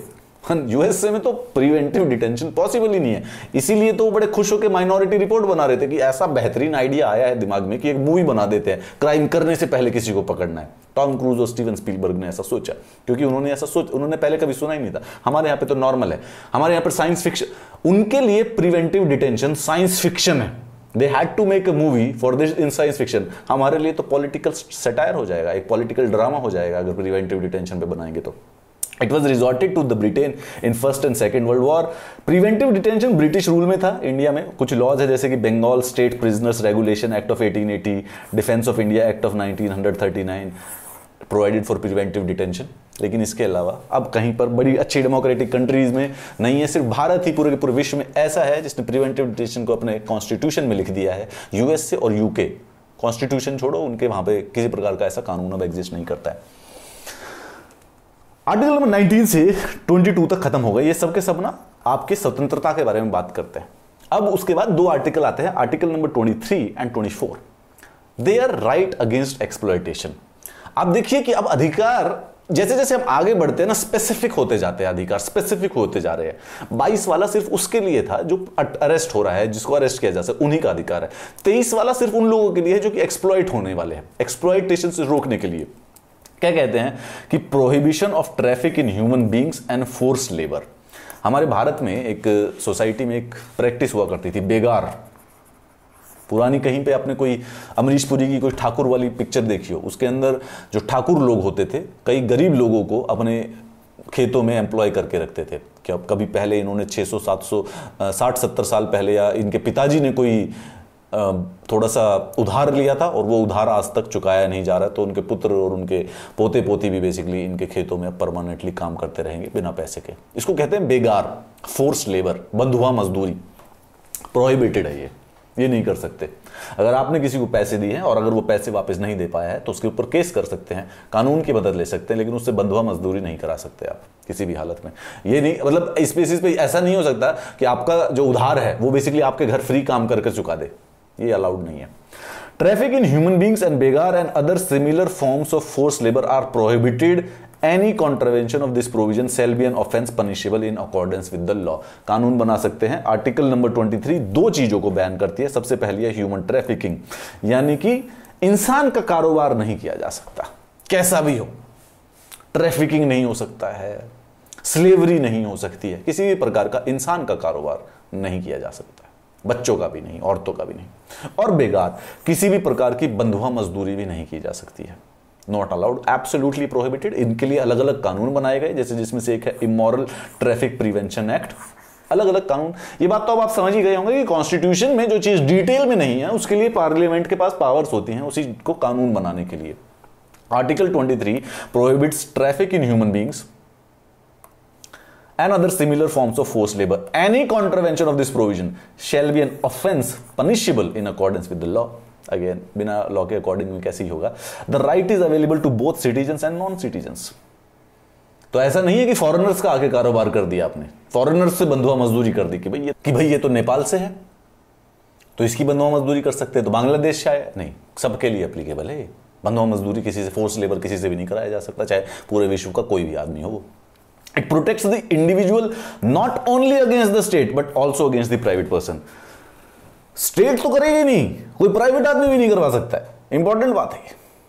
USA में तो प्रिवेंटिव डिटेंशन पॉसिबल ही नहीं है। इसीलिए तो बड़े खुश होकर माइनॉरिटी रिपोर्ट बना रहे थे कि ऐसा बेहतरीन आइडिया आया है दिमाग में कि एक मूवी बना देते हैं। क्राइम करने से पहले किसी को पकड़ना है। टॉम क्रूज और स्टीवन स्पीलबर्ग ने ऐसा सोचा, क्योंकि उन्होंने ऐसा सोच, उन्होंने पहले कभी सुना ही नहीं था। हमारे यहाँ पे तो नॉर्मल है। हमारे यहाँ पर साइंस फिक्शन उनके लिए प्रिवेंटिव डिटेंशन साइंस फिक्शन है। They had to make a movie for this in science fiction हमारे लिए तो पॉलिटिकल सेटायर हो जाएगा, एक पॉलिटिकल ड्रामा हो जाएगा अगर प्रिवेंटिव डिटेंशन पे बनाएँगे तो। It was resorted to the Britain in first and second world war preventive detention British rule में था इंडिया में। कुछ लॉज है जैसे कि Bengal state prisoners regulation act of 1880 defence of India act of 1939 provided for preventive detention लेकिन इसके अलावा अब कहीं पर बड़ी अच्छी डेमोक्रेटिक कंट्रीज़ में नहीं है, सिर्फ़ भारत ही पूरे के पूरे विश्व में ऐसा है जिसने प्रिवेंटिव डिटेंशन को अपने कॉन्स्टिट्यूशन में लिख दिया है। यूएसए और यूके कॉन्स्टिट्यूशन छोड़ो, उनके वहाँ पे किसी प्रकार का ऐसा कानून अब एग्जिस्ट नहीं करता है। आर्टिकल नंबर 19 से 22 तक खत्म हो गए ये सब के सब ना आपकी स्वतंत्रता के बारे में बात करते हैं। अब उसके बाद दो आर्टिकल आते हैं article number 23 and 24 they are right against exploitation आप देखिए कि अब अधिकार जैसे जैसे हम आगे बढ़ते हैं ना स्पेसिफिक होते जाते हैं अधिकार स्पेसिफिक होते जा रहे हैं। बाईस वाला सिर्फ़ उसके लिए था जो अरेस्ट हो रहा है, जिसको अरेस्ट किया जा सकता उन्हीं का अधिकार है। तेईस वाला सिर्फ़ उन लोगों के लिए है जो कि एक्सप्लॉइट होने वाले हैं एक्सप्लॉइटेशन से रोकने के लिए। क्या कहते हैं कि prohibition of traffic in human beings and force labour हमारे भारत में एक सोसाइटी में एक प्रैक्टिस हुआ करती थी, बेगार। पुरानी कहीं पे आपने कोई अमरीश पुरी की कोई ठाकुर वाली पिक्चर देखी हो? उसके अंदर जो ठाकुर लोग होते थे, कई गरीब लोगों को अपने खेतों में एम्प्लॉय करके रखते थे। क्या कभी पहले इन्होंने 600 700 60 70 साल पहले या इनके पिताजी ने कोई थोड़ा सा उधार लिया था और वो उधार आज तक चुकाया नहीं जा रहा तो उनके पुत्र और उनके पोते पोती भी बेसिकली इनके खेतों में परमानेंटली काम करते रहेंगे बिना पैसे के। इसको कहते हैं बेगार फोर्स लेबर बंधुआ मजदूरी। प्रोहिबिटेड है ये। ये नहीं कर सकते। अगर आपने किसी को पैसे दिए हैं और अगर वो पैसे वापस नहीं दे पाया है तो उसके ऊपर केस कर सकते हैं, कानून की मदद ले सकते हैं, लेकिन उससे बंधुआ मजदूरी नहीं करा सकते आप किसी भी हालत में। ये नहीं मतलब इस बेसिस पे ऐसा नहीं हो सकता कि आपका जो उधार है, वो बेसिकली आपके घर फ्री काम करके चुका दे। ये अलाउड नहीं है। Traffic in human beings and begar and other similar forms of force labour are prohibited any contravention of this provision shall be an offence punishable in accordance with the law कानून बना सकते हैं। Article number 23 दो चीज़ों को ban करती है। सबसे पहली है ह्यूमन ट्रैफिकिंग यानी कि इंसान का कारोबार नहीं किया जा सकता। कैसा भी हो। ट्रैफिकिंग नहीं हो सकता है। स्लेवरी नहीं हो सकती है। किसी भी प्रकार का इंसान का कारोबार नहीं किया जा सकता बच्चों का भी नहीं, औरतों का भी नहीं। और बेगार किसी भी प्रकार की बंधुआ मजदूरी भी नहीं की जा सकती है। नॉट अलाउड एब्सोल्युटली प्रोहिबिटेड इनके लिए अलग अलग कानून बनाए गए, जैसे जिसमें से एक है इमोरल ट्रैफ़िक प्रिवेंशन एक्ट अलग अलग कानून ये बात तो अब आप समझ ही गए होंगे कि कॉन्स्टिट्यूशन में जो चीज़ डिटेल में नहीं है, उसके लिए पार्लियामेंट के पास पावर्स होती हैं उसी को कानून बनाने के लिए article 23 prohibits traffic in human beings and other similar forms of forced labor. Any contravention of this provision shall be an offense punishable in accordance with the. Again बिना लॉ के अकॉर्डिंग में कैसे ही होगा? The right is available to both citizen and non citizen तो ऐसा नहीं है कि फॉरेनर्स का आके कारोबार कर दिया आपने। फॉरेनर्स से बंधुआ मजदूरी कर दी कि भाई ये, कि भाई ये तो नेपाल से है। तो इसकी बंधुआ मजदूरी कर सकते हैं। तो बांग्लादेश शायद नहीं, सबके लिए अप्लीकेबल है बंधुआ मजदूरी किसी से फोर्स लेबर किसी से भी नहीं कराया जा सकता, चाहे पूरे विश्व का कोई भी आदमी हो it protects the individual not only against the state, but also against the private person. State तो करेगी नहीं। कोई प्राइवेट आदमी भी नहीं करवा सकता है। इंपॉर्टेंट बात है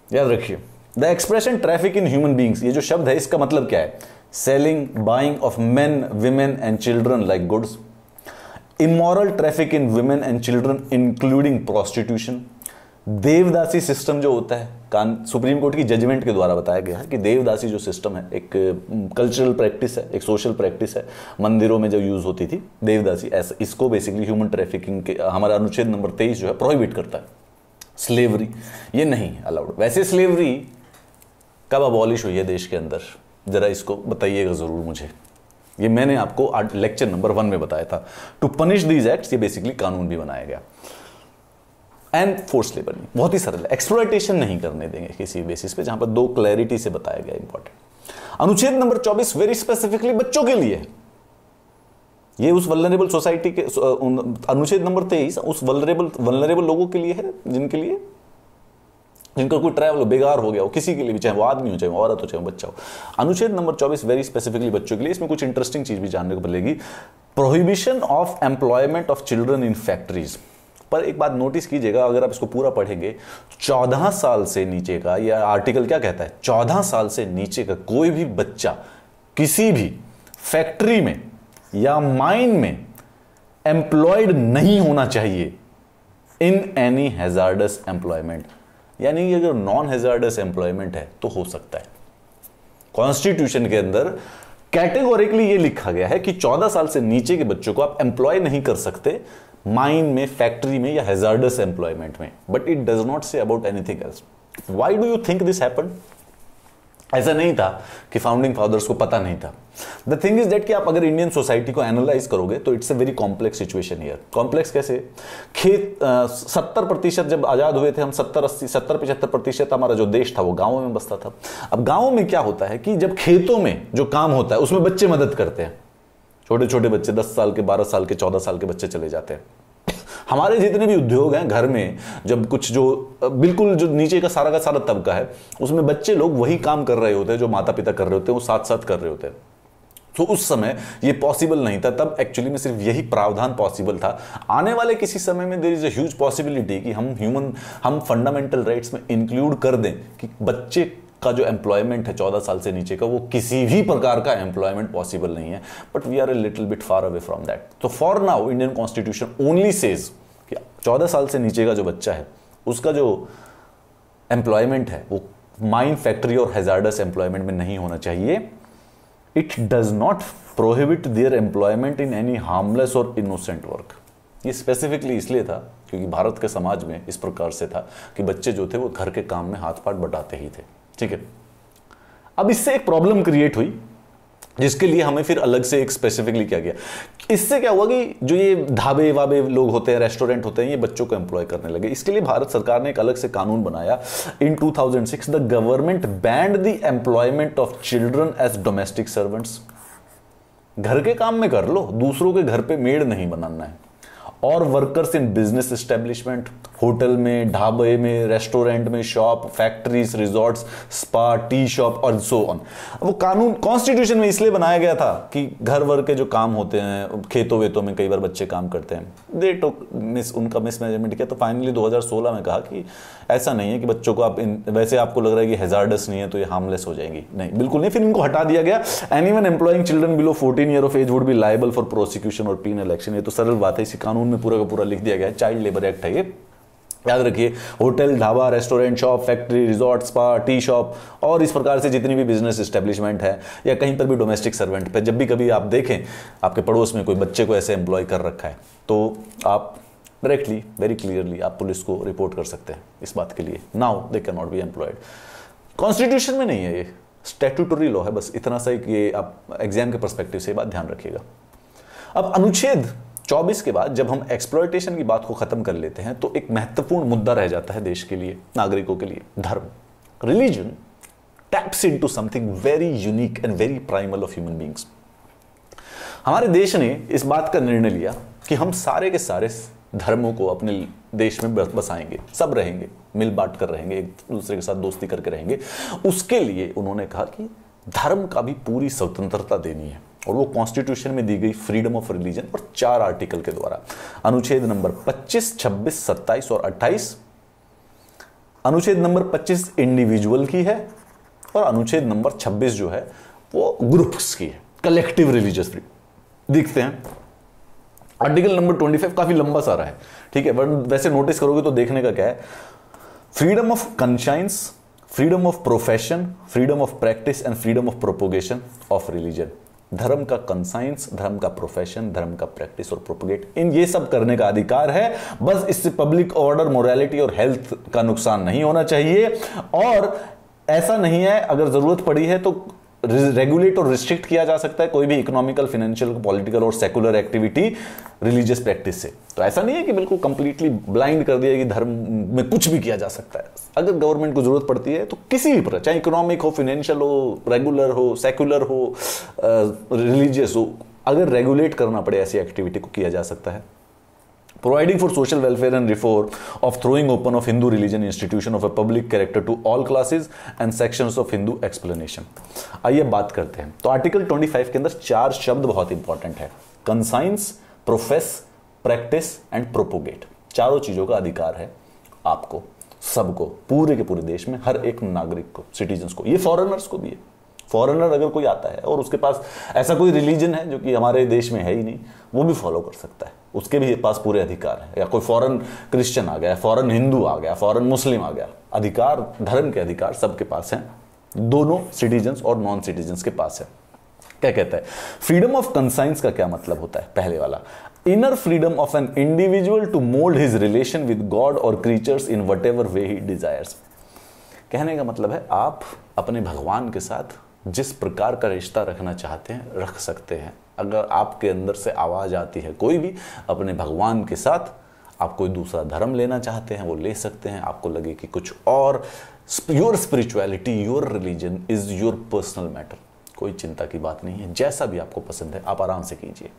याद रखिए। The expression traffic in human beings ये जो शब्द है, इसका मतलब क्या है? Selling buying of men women and children like goods immoral traffic in women and children including prostitution devadasi system जो होता है, कान, सुप्रीम कोर्ट की जजमेंट के द्वारा बताया गया है कि देवदासी जो सिस्टम है, एक कल्चरल प्रैक्टिस है, एक सोशल प्रैक्टिस है, मंदिरों में जो यूज़ होती थी, देवदासी ऐसा, इसको बेसिकली ह्यूमन ट्रैफिकिंग के, हमारा अनुच्छेद नंबर तेईस जो है प्रोहिबिट करता है। स्लेवरी ये नहीं अलाउड वैसे स्लेवरी कब अबॉलिश हुई है देश के अंदर? जरा इसको बताइएगा ज़रूर मुझे। ये मैंने आपको लेक्चर नंबर वन में बताया था। टू पनिश दीज एक्ट ये बेसिकली कानून भी बनाया गया। एंड फोर्स लेबर बहुत ही सरल। है एक्सप्लोइटेशन नहीं करने देंगे किसी बेसिस पे, जहाँ पर दो क्लैरिटी से बताया गया इंपॉर्टेंट अनुच्छेद नंबर 24 वेरी स्पेसिफिकली बच्चों के लिए। ये उस वल्नरेबल सोसाइटी के अनुच्छेद नंबर तेईस उस वल्नरेबल वल्नरेबल लोगों के लिए है, जिनके लिए, जिनका कोई ट्रैवल बेगार हो गया हो, किसी के लिए भी, चाहे वो आदमी हो, चाहे वो औरत हो, चाहे बच्चा हो। अनुच्छेद नंबर 24 वेरी स्पेसिफिकली बच्चों के लिए, इसमें कुछ इंटरेस्टिंग चीज़ भी जानने को मिलेगी। Prohibition of employment of children in factories पर एक बात नोटिस कीजिएगा, अगर आप इसको पूरा पढ़ेंगे, चौदह साल से नीचे का, या आर्टिकल क्या कहता है? चौदह साल से नीचे का कोई भी बच्चा, किसी भी फैक्ट्री में या माइन में एम्प्लॉयड नहीं होना चाहिए इन एनी हैजार्डस एम्प्लॉयमेंट यानी अगर नॉन हैजार्डस एम्प्लॉयमेंट है तो हो सकता है। कॉन्स्टिट्यूशन के अंदर कैटेगोरिकली ये लिखा गया है कि 14 साल से नीचे के बच्चों को आप एम्प्लॉय नहीं कर सकते माइन में फैक्ट्री में या हेजार्डस एम्प्लॉयमेंट में. But it does not say about anything else why do you think this happen ऐसा नहीं था कि फाउंडिंग फादर्स को पता नहीं था. द थिंग इज़ दैट कि आप अगर इंडियन सोसाइटी को एनालाइज करोगे तो it's a very complex situation here complex कैसे? खेत सत्तर प्रतिशत जब आज़ाद हुए थे, हम सत्तर अस्सी, सत्तर पचहत्तर प्रतिशत हमारा जो देश था, वो गाँवों में बसता था. अब गाँवों में क्या होता है कि जब खेतों में जो काम होता है, उसमें बच्चे मदद करते हैं. छोटे छोटे बच्चे, दस साल के, बारह साल के, चौदह साल के बच्चे चले जाते हैं। हमारे जितने भी उद्योग हैं घर में, जब कुछ जो, बिल्कुल जो नीचे का सारा का सारा तबका है, उसमें बच्चे लोग वही काम कर रहे होते हैं, जो माता पिता कर रहे होते हैं, वो साथ साथ कर रहे होते हैं। तो उस समय ये पॉसिबल नहीं था, तब एक्चुअली में सिर्फ़ यही प्रावधान पॉसिबल था। आने वाले किसी समय में there is a huge possibility कि हम ह्यूमन हम फंडामेंटल राइट्स में इंक्लूड कर दें कि बच्चे का जो एम्प्लॉयमेंट है चौदह साल से नीचे का, वो किसी भी प्रकार का एम्प्लॉयमेंट पॉसिबल नहीं है but we are a little bit far away from that तो for now Indian constitution only says कि चौदह साल से नीचे का जो बच्चा है, उसका जो एम्प्लॉयमेंट है, वो माइन फैक्ट्री और हेजार्डस एम्प्लॉयमेंट में नहीं होना चाहिए। It does not prohibit their employment in any harmless और इनोसेंट वर्क ये स्पेसिफिकली इसलिए था, क्योंकि भारत के समाज में इस प्रकार से था कि बच्चे जो थे, वो घर के काम में हाथ पाट बटाते ही थे। ठीक है। अब इससे एक प्रॉब्लम क्रिएट हुई, जिसके लिए हमें फिर अलग से एक स्पेसिफिकली क्या किया इससे क्या हुआ कि जो ये ढाबे वाबे लोग होते हैं रेस्टोरेंट होते हैं, ये बच्चों को एम्प्लॉय करने लगे। इसके लिए भारत सरकार ने एक अलग से कानून बनाया। In 2006 the government banned the employment of children as domestic servants घर के काम में कर लो, दूसरों के घर पे मेड नहीं बनाना है। और workers in business establishment hotel में, ढाबे में रेस्टोरेंट में shop factories resorts spa tea shop और सो ऑन वो कानून कॉन्स्टिट्यूशन में इसलिए बनाया गया था कि घर वर के जो काम होते हैं, खेतों वेतों में कई बार बच्चे काम करते हैं। दे टो मिस उनका मिसमैनेजमेंट किया। तो फाइनली 2016 में कहा कि ऐसा नहीं है कि बच्चों को आप इन, वैसे आपको लग रहा है कि हेजार्डस नहीं है तो ये हार्मलेस हो जाएँगी। नहीं, बिल्कुल नहीं, फिर इनको हटा दिया गया। Any one employing children below fourteen year of age would be liable for prosecution और पीन इलेक्शन ये तो सरल बात है, इसी कानून में पूरा का पूरा लिख दिया गया है। चाइल्ड लेबर एक्ट है ये। याद रखिए, hotel, dhaba restaurant shop factory resort spa tea shop और इस प्रकार से जितनी भी बिज़नेस इस्टेब्लिशमेंट है या कहीं पर भी डोमेस्टिक सर्वेंट पे, जब भी कभी आप देखें, आपके पड़ोस में कोई बच्चे को ऐसे एम्प्लॉय कर रखा है तो आप डायरेक्टली वेरी क्लियरली आप पुलिस को रिपोर्ट कर सकते हैं इस बात के लिए। Now they can not be employed constitution में नहीं है ये। स्टेटूटरी लॉ है बस। इतना सा ये आप एग्ज़ाम के परस्पेक्टिव से बात ध्यान रखिएगा। अब अनुच्छेद 24 के बाद जब हम एक्सप्लोइटेशन की बात को खत्म कर लेते हैं तो एक महत्वपूर्ण मुद्दा रह जाता है देश के लिए, नागरिकों के लिए, धर्म। Religion taps into something very unique and very primal of human beings हमारे देश ने इस बात का निर्णय लिया कि हम सारे के सारे धर्मों को अपने देश में बसाएँगे, सब रहेंगे मिल बांट कर रहेंगे, एक दूसरे के साथ दोस्ती करके रहेंगे। उसके लिए उन्होंने कहा कि धर्म का भी पूरी स्वतंत्रता देनी है। और वो कॉन्स्टिट्यूशन में दी गई फ्रीडम ऑफ़ रिलीजन और चार आर्टिकल के द्वारा। अनुच्छेद नंबर 25, 26, 27 और 28 अनुच्छेद नंबर 25 इंडिविजुअल की है और अनुच्छेद नंबर 26 जो है वो ग्रुप्स की है। कलेक्टिव रिलीजियस फ्रीडम देखते हैं। आर्टिकल नंबर 25 काफ़ी लंबा सारा है। ठीक है वैसे नोटिस करोगे तो देखने का क्या है? Freedom of conscience freedom of profession freedom of practice and freedom of propagation of religion धर्म का कंसाइंस धर्म का प्रोफेशन धर्म का प्रैक्टिस और प्रोपोगेट इन ये सब करने का अधिकार है। बस इससे पब्लिक ऑर्डर मोरालिटी और हेल्थ का नुकसान नहीं होना चाहिए। और ऐसा नहीं है, अगर ज़रूरत पड़ी है तो रेगुलेट और रिस्ट्रिक्ट किया जा सकता है कोई भी इकोनॉमिकल फाइनेंशियल पॉलिटिकल और सेकुलर एक्टिविटी रिलीजियस प्रैक्टिस से। तो ऐसा नहीं है कि बिल्कुल कंप्लीटली ब्लाइंड कर दिया कि धर्म में कुछ भी किया जा सकता है। अगर गवर्नमेंट को ज़रूरत पड़ती है तो किसी भी पर चाहे इकोनॉमिक हो फाइनेंशियल हो रेगुलर हो सेकुलर हो रिलीजियस हो, अगर रेगुलेट करना पड़े ऐसी एक्टिविटी को किया जा सकता है। Providing for social welfare and reform of throwing open of Hindu religion institution of a public character to all classes and sections of Hindu explanation. आइए बात करते हैं तो आर्टिकल 25 के अंदर चार शब्द बहुत इंपॉर्टेंट है conscience profess practice and propagate चारों चीज़ों का अधिकार है आपको सबको पूरे के पूरे देश में हर एक नागरिक को सिटीजन्स को ये फॉरेनर्स को भी है फॉरेनर अगर कोई आता है और उसके पास ऐसा कोई रिलीजन है जो कि हमारे देश में है ही नहीं, वो भी फॉलो कर सकता है। उसके भी पास पूरे अधिकार है। या कोई फॉरेन क्रिश्चियन आ गया फॉरेन हिंदू आ गया फॉरेन मुस्लिम आ गया, अधिकार, धर्म के अधिकार सबके पास हैं। दोनों सिटीजन्स और नॉन सिटीजन्स के पास है। क्या कहता है? फ्रीडम ऑफ़ कंसाइंस का क्या मतलब होता है? पहले वाला। Inner freedom of an individual to mould his relation with god और creatures in whatever way he desires कहने का मतलब है, आप अपने भगवान के साथ जिस प्रकार का रिश्ता रखना चाहते हैं, रख सकते हैं। अगर आपके अंदर से आवाज़ आती है कोई भी, अपने भगवान के साथ आप कोई दूसरा धर्म लेना चाहते हैं, वो ले सकते हैं। आपको लगे कि कुछ और your spirituality your religion is your personal matter कोई चिंता की बात नहीं है, जैसा भी आपको पसंद है, आप आराम से कीजिए।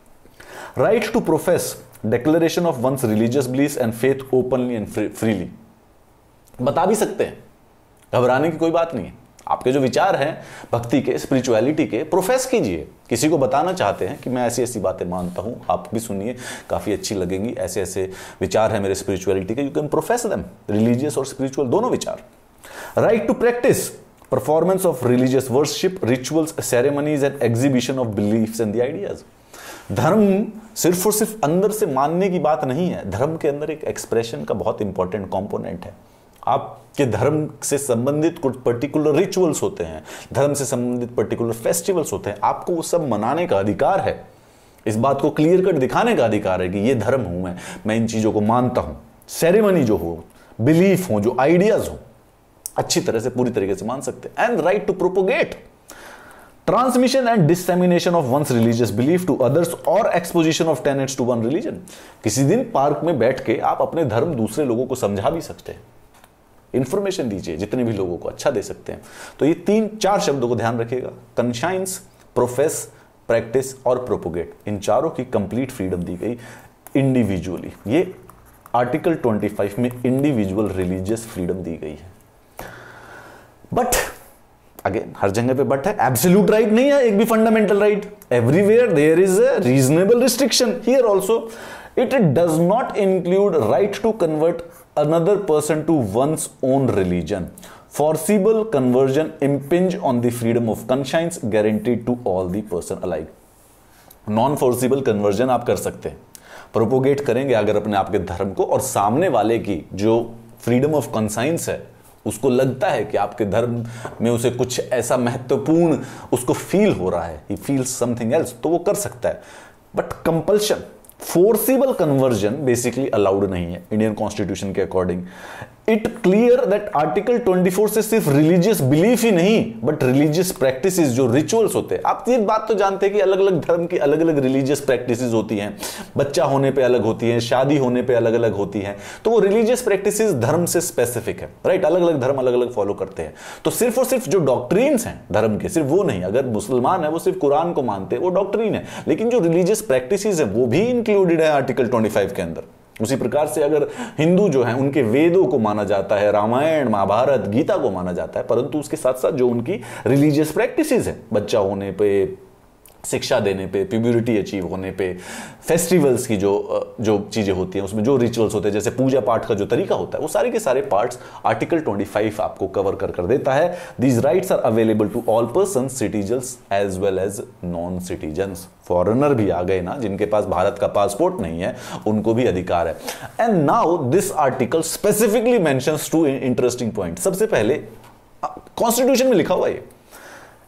Right to profess declaration of one's religious belief and faith openly and freely बता भी सकते हैं, घबराने की कोई बात नहीं है। आपके जो विचार हैं, भक्ति के स्पिरिचुअलिटी के प्रोफेस कीजिए। किसी को बताना चाहते हैं कि मैं ऐसी ऐसी बातें मानता हूँ, आप भी सुनिए, काफ़ी अच्छी लगेंगी ऐसे ऐसे विचार हैं मेरे स्पिरिचुअलिटी के you can profess them religious और स्पिरिचुअल दोनों विचार। Right to practice performance of religious worship rituals ceremonies and exhibition of belief and the ideas धर्म सिर्फ़ और सिर्फ़ अंदर से मानने की बात नहीं है, धर्म के अंदर एक एक्सप्रेशन का बहुत इंपॉर्टेंट कॉम्पोनेंट है। आपके धर्म से संबंधित कुछ पर्टिकुलर रिचुअल्स होते हैं, धर्म से संबंधित पर्टिकुलर फेस्टिवल्स होते हैं, आपको वो सब मनाने का अधिकार है। इस बात को क्लियर कट दिखाने का अधिकार है कि ये धर्म हूँ मैं मैं इन चीज़ों को मानता हूँ। सेरेमनी जो हो बिलीफ हो, जो आइडियाज़ हो, अच्छी तरह से पूरी तरीके से मान सकते हैं। And right to propagate transmission and dissemination of one's religious belief to others और exposition of tenets to one religion किसी दिन पार्क में बैठ के आप अपने धर्म दूसरे लोगों को समझा भी सकते हैं। इंफॉर्मेशन दीजिए, जितने भी लोगों को अच्छा दे सकते हैं। तो ये तीन, चार शब्दों को ध्यान रखिएगा। कंशाइंस प्रोफेस प्रैक्टिस और प्रोपोगेट इन चारों की कंप्लीट फ्रीडम दी गई इंडिविजुअली ये आर्टिकल 25 में इंडिविजुअल रिलीजियस फ्रीडम दी गई है। बट अगेन हर जगह पे बट है। एब्सोल्यूट राइट right नहीं है, एक भी fundamental right everywhere there is a reasonable restriction here also it does not include right to convert another person to one's own religion. Forcible conversion impinge on the freedom of conscience, guaranteed to all the person alike. Non forcible conversion आप कर सकते हैं propagate करेंगे अगर अपने आपके धर्म को और सामने वाले की जो फ्रीडम ऑफ़ कंसाइंस है, उसको लगता है कि आपके धर्म में उसे कुछ ऐसा महत्वपूर्ण उसको फील हो रहा है ही फील्स समथिंग एल्स तो वो कर सकता है but compulsion forcible conversion basically allowed नहीं है. इंडियन कॉन्स्टिट्यूशन के according it clear that article 24 से सिर्फ़ रिलीजियस बिलीफ ही नहीं बट रिलीजियस प्रैक्टिस जो रिचुअल्स होते हैं। आप ये बात तो जानते हैं कि अलग अलग धर्म की अलग अलग रिलीजियस प्रैक्टिस होती हैं। बच्चा होने पे अलग होती है, शादी होने पे अलग अलग होती है। तो वो रिलीजियस प्रैक्टिस धर्म से स्पेसिफिक है। राइट अलग अलग धर्म अलग अलग फॉलो करते हैं। तो सिर्फ़ और सिर्फ़ जो डॉक्ट्रीन्स हैं धर्म के, सिर्फ़ वो नहीं। अगर मुसलमान है, वो सिर्फ़ कुरान को मानते हैं, वो डॉक्ट्रीन है। लेकिन जो रिलीजियस प्रैक्टिस है, वो भी इंक्लूडेड है आर्टिकल ट्वेंटी के अंदर। उसी प्रकार से अगर हिंदू जो है, उनके वेदों को माना जाता है, रामायण, महाभारत, गीता को माना जाता है, परंतु उसके साथ साथ जो उनकी रिलीजियस प्रैक्टिसेस है, बच्चा होने पे शिक्षा देने पे प्यूबिलिटी अचीव होने पे फेस्टिवल्स की जो जो चीज़ें होती हैं, उसमें जो रिचुअल्स होते हैं, जैसे पूजा पाठ का जो तरीका होता है, वो सारे के सारे पार्ट्स आर्टिकल 25 आपको कवर कर कर देता है। These rights are available to all person citizens as well as non citizens foreigner भी आ गए ना, जिनके पास भारत का पासपोर्ट नहीं है, उनको भी अधिकार है। And now this article specifically mention two interesting point सबसे पहले कॉन्स्टिट्यूशन में लिखा हुआ है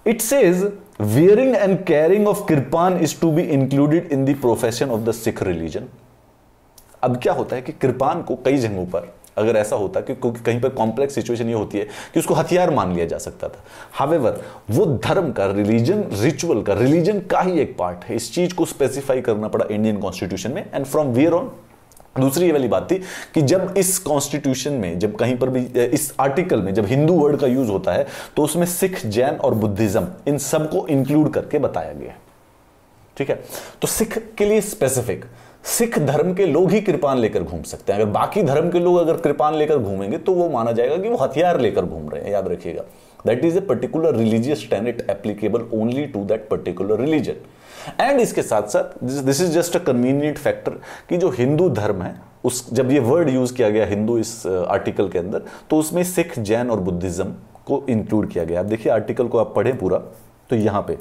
It says, wearing and carrying of kirpan is to be included in the profession of the Sikh religion. अब क्या होता है कि कृपान को कई जगहों पर, अगर ऐसा होता कि क्योंकि कहीं पर कॉम्प्लेक्स सिचुएशन ये होती है कि उसको हथियार मान लिया जा सकता था। हावेवर वो धर्म का रिलीजन रिचुअल का रिलीजन का ही एक पार्ट है। इस चीज़ को स्पेसिफाई करना पड़ा इंडियन कॉन्स्टिट्यूशन में एंड फ्रॉम वियर ऑन दूसरी ये वाली बात थी कि जब इस कॉन्स्टिट्यूशन में, जब कहीं पर भी, इस आर्टिकल में जब हिंदू वर्ड का यूज़ होता है तो उसमें सिख जैन और बुद्धिज्म इन सबको इंक्लूड करके बताया गया ठीक है? तो सिख के लिए स्पेसिफिक सिख धर्म के लोग ही कृपान लेकर घूम सकते हैं। अगर बाकी धर्म के लोग अगर कृपान लेकर घूमेंगे तो वो माना जाएगा कि वो हथियार लेकर घूम रहे हैं, याद रखिएगा। That is a particular religious tenet applicable only to that particular religion and इसके साथ साथ this is just a convenient factor कि जो हिंदू धर्म है उस जब ये वर्ड यूज़ किया गया हिंदू इस आर्टिकल uh, के अंदर तो उसमें सिख जैन और बुद्धिज्म को इंक्लूड किया गया। आप देखिए आर्टिकल को आप पढ़ें पूरा तो यहाँ पे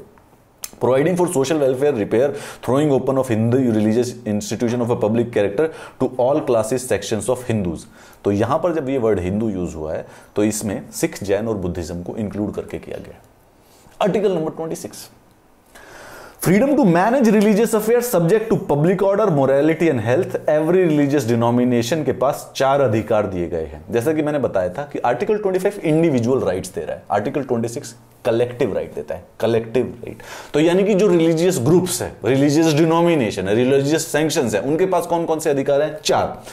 providing for social welfare repair throwing open of Hindu religious institution of a public character to all classes sections of Hindus तो यहाँ पर जब ये वर्ड हिंदू यूज़ हुआ है तो इसमें सिख जैन और बुद्धिज्म को इंक्लूड करके किया गया। Article number 26 freedom to manage religious affair subject to public order morality and health every religious denomination के पास चार अधिकार दिए गए हैं। जैसा कि मैंने बताया था कि आर्टिकल 25 इंडिविजुअल राइट्स दे रहा है। आर्टिकल 26 कलेक्टिव राइट right देता है। Collective right right. तो यानी कि जो रिलीजियस ग्रुप्स है रिलीजियस डिनोमिनेशन है रिलीजियस सेंक्शन है, उनके पास कौन कौन से अधिकार हैं? चार।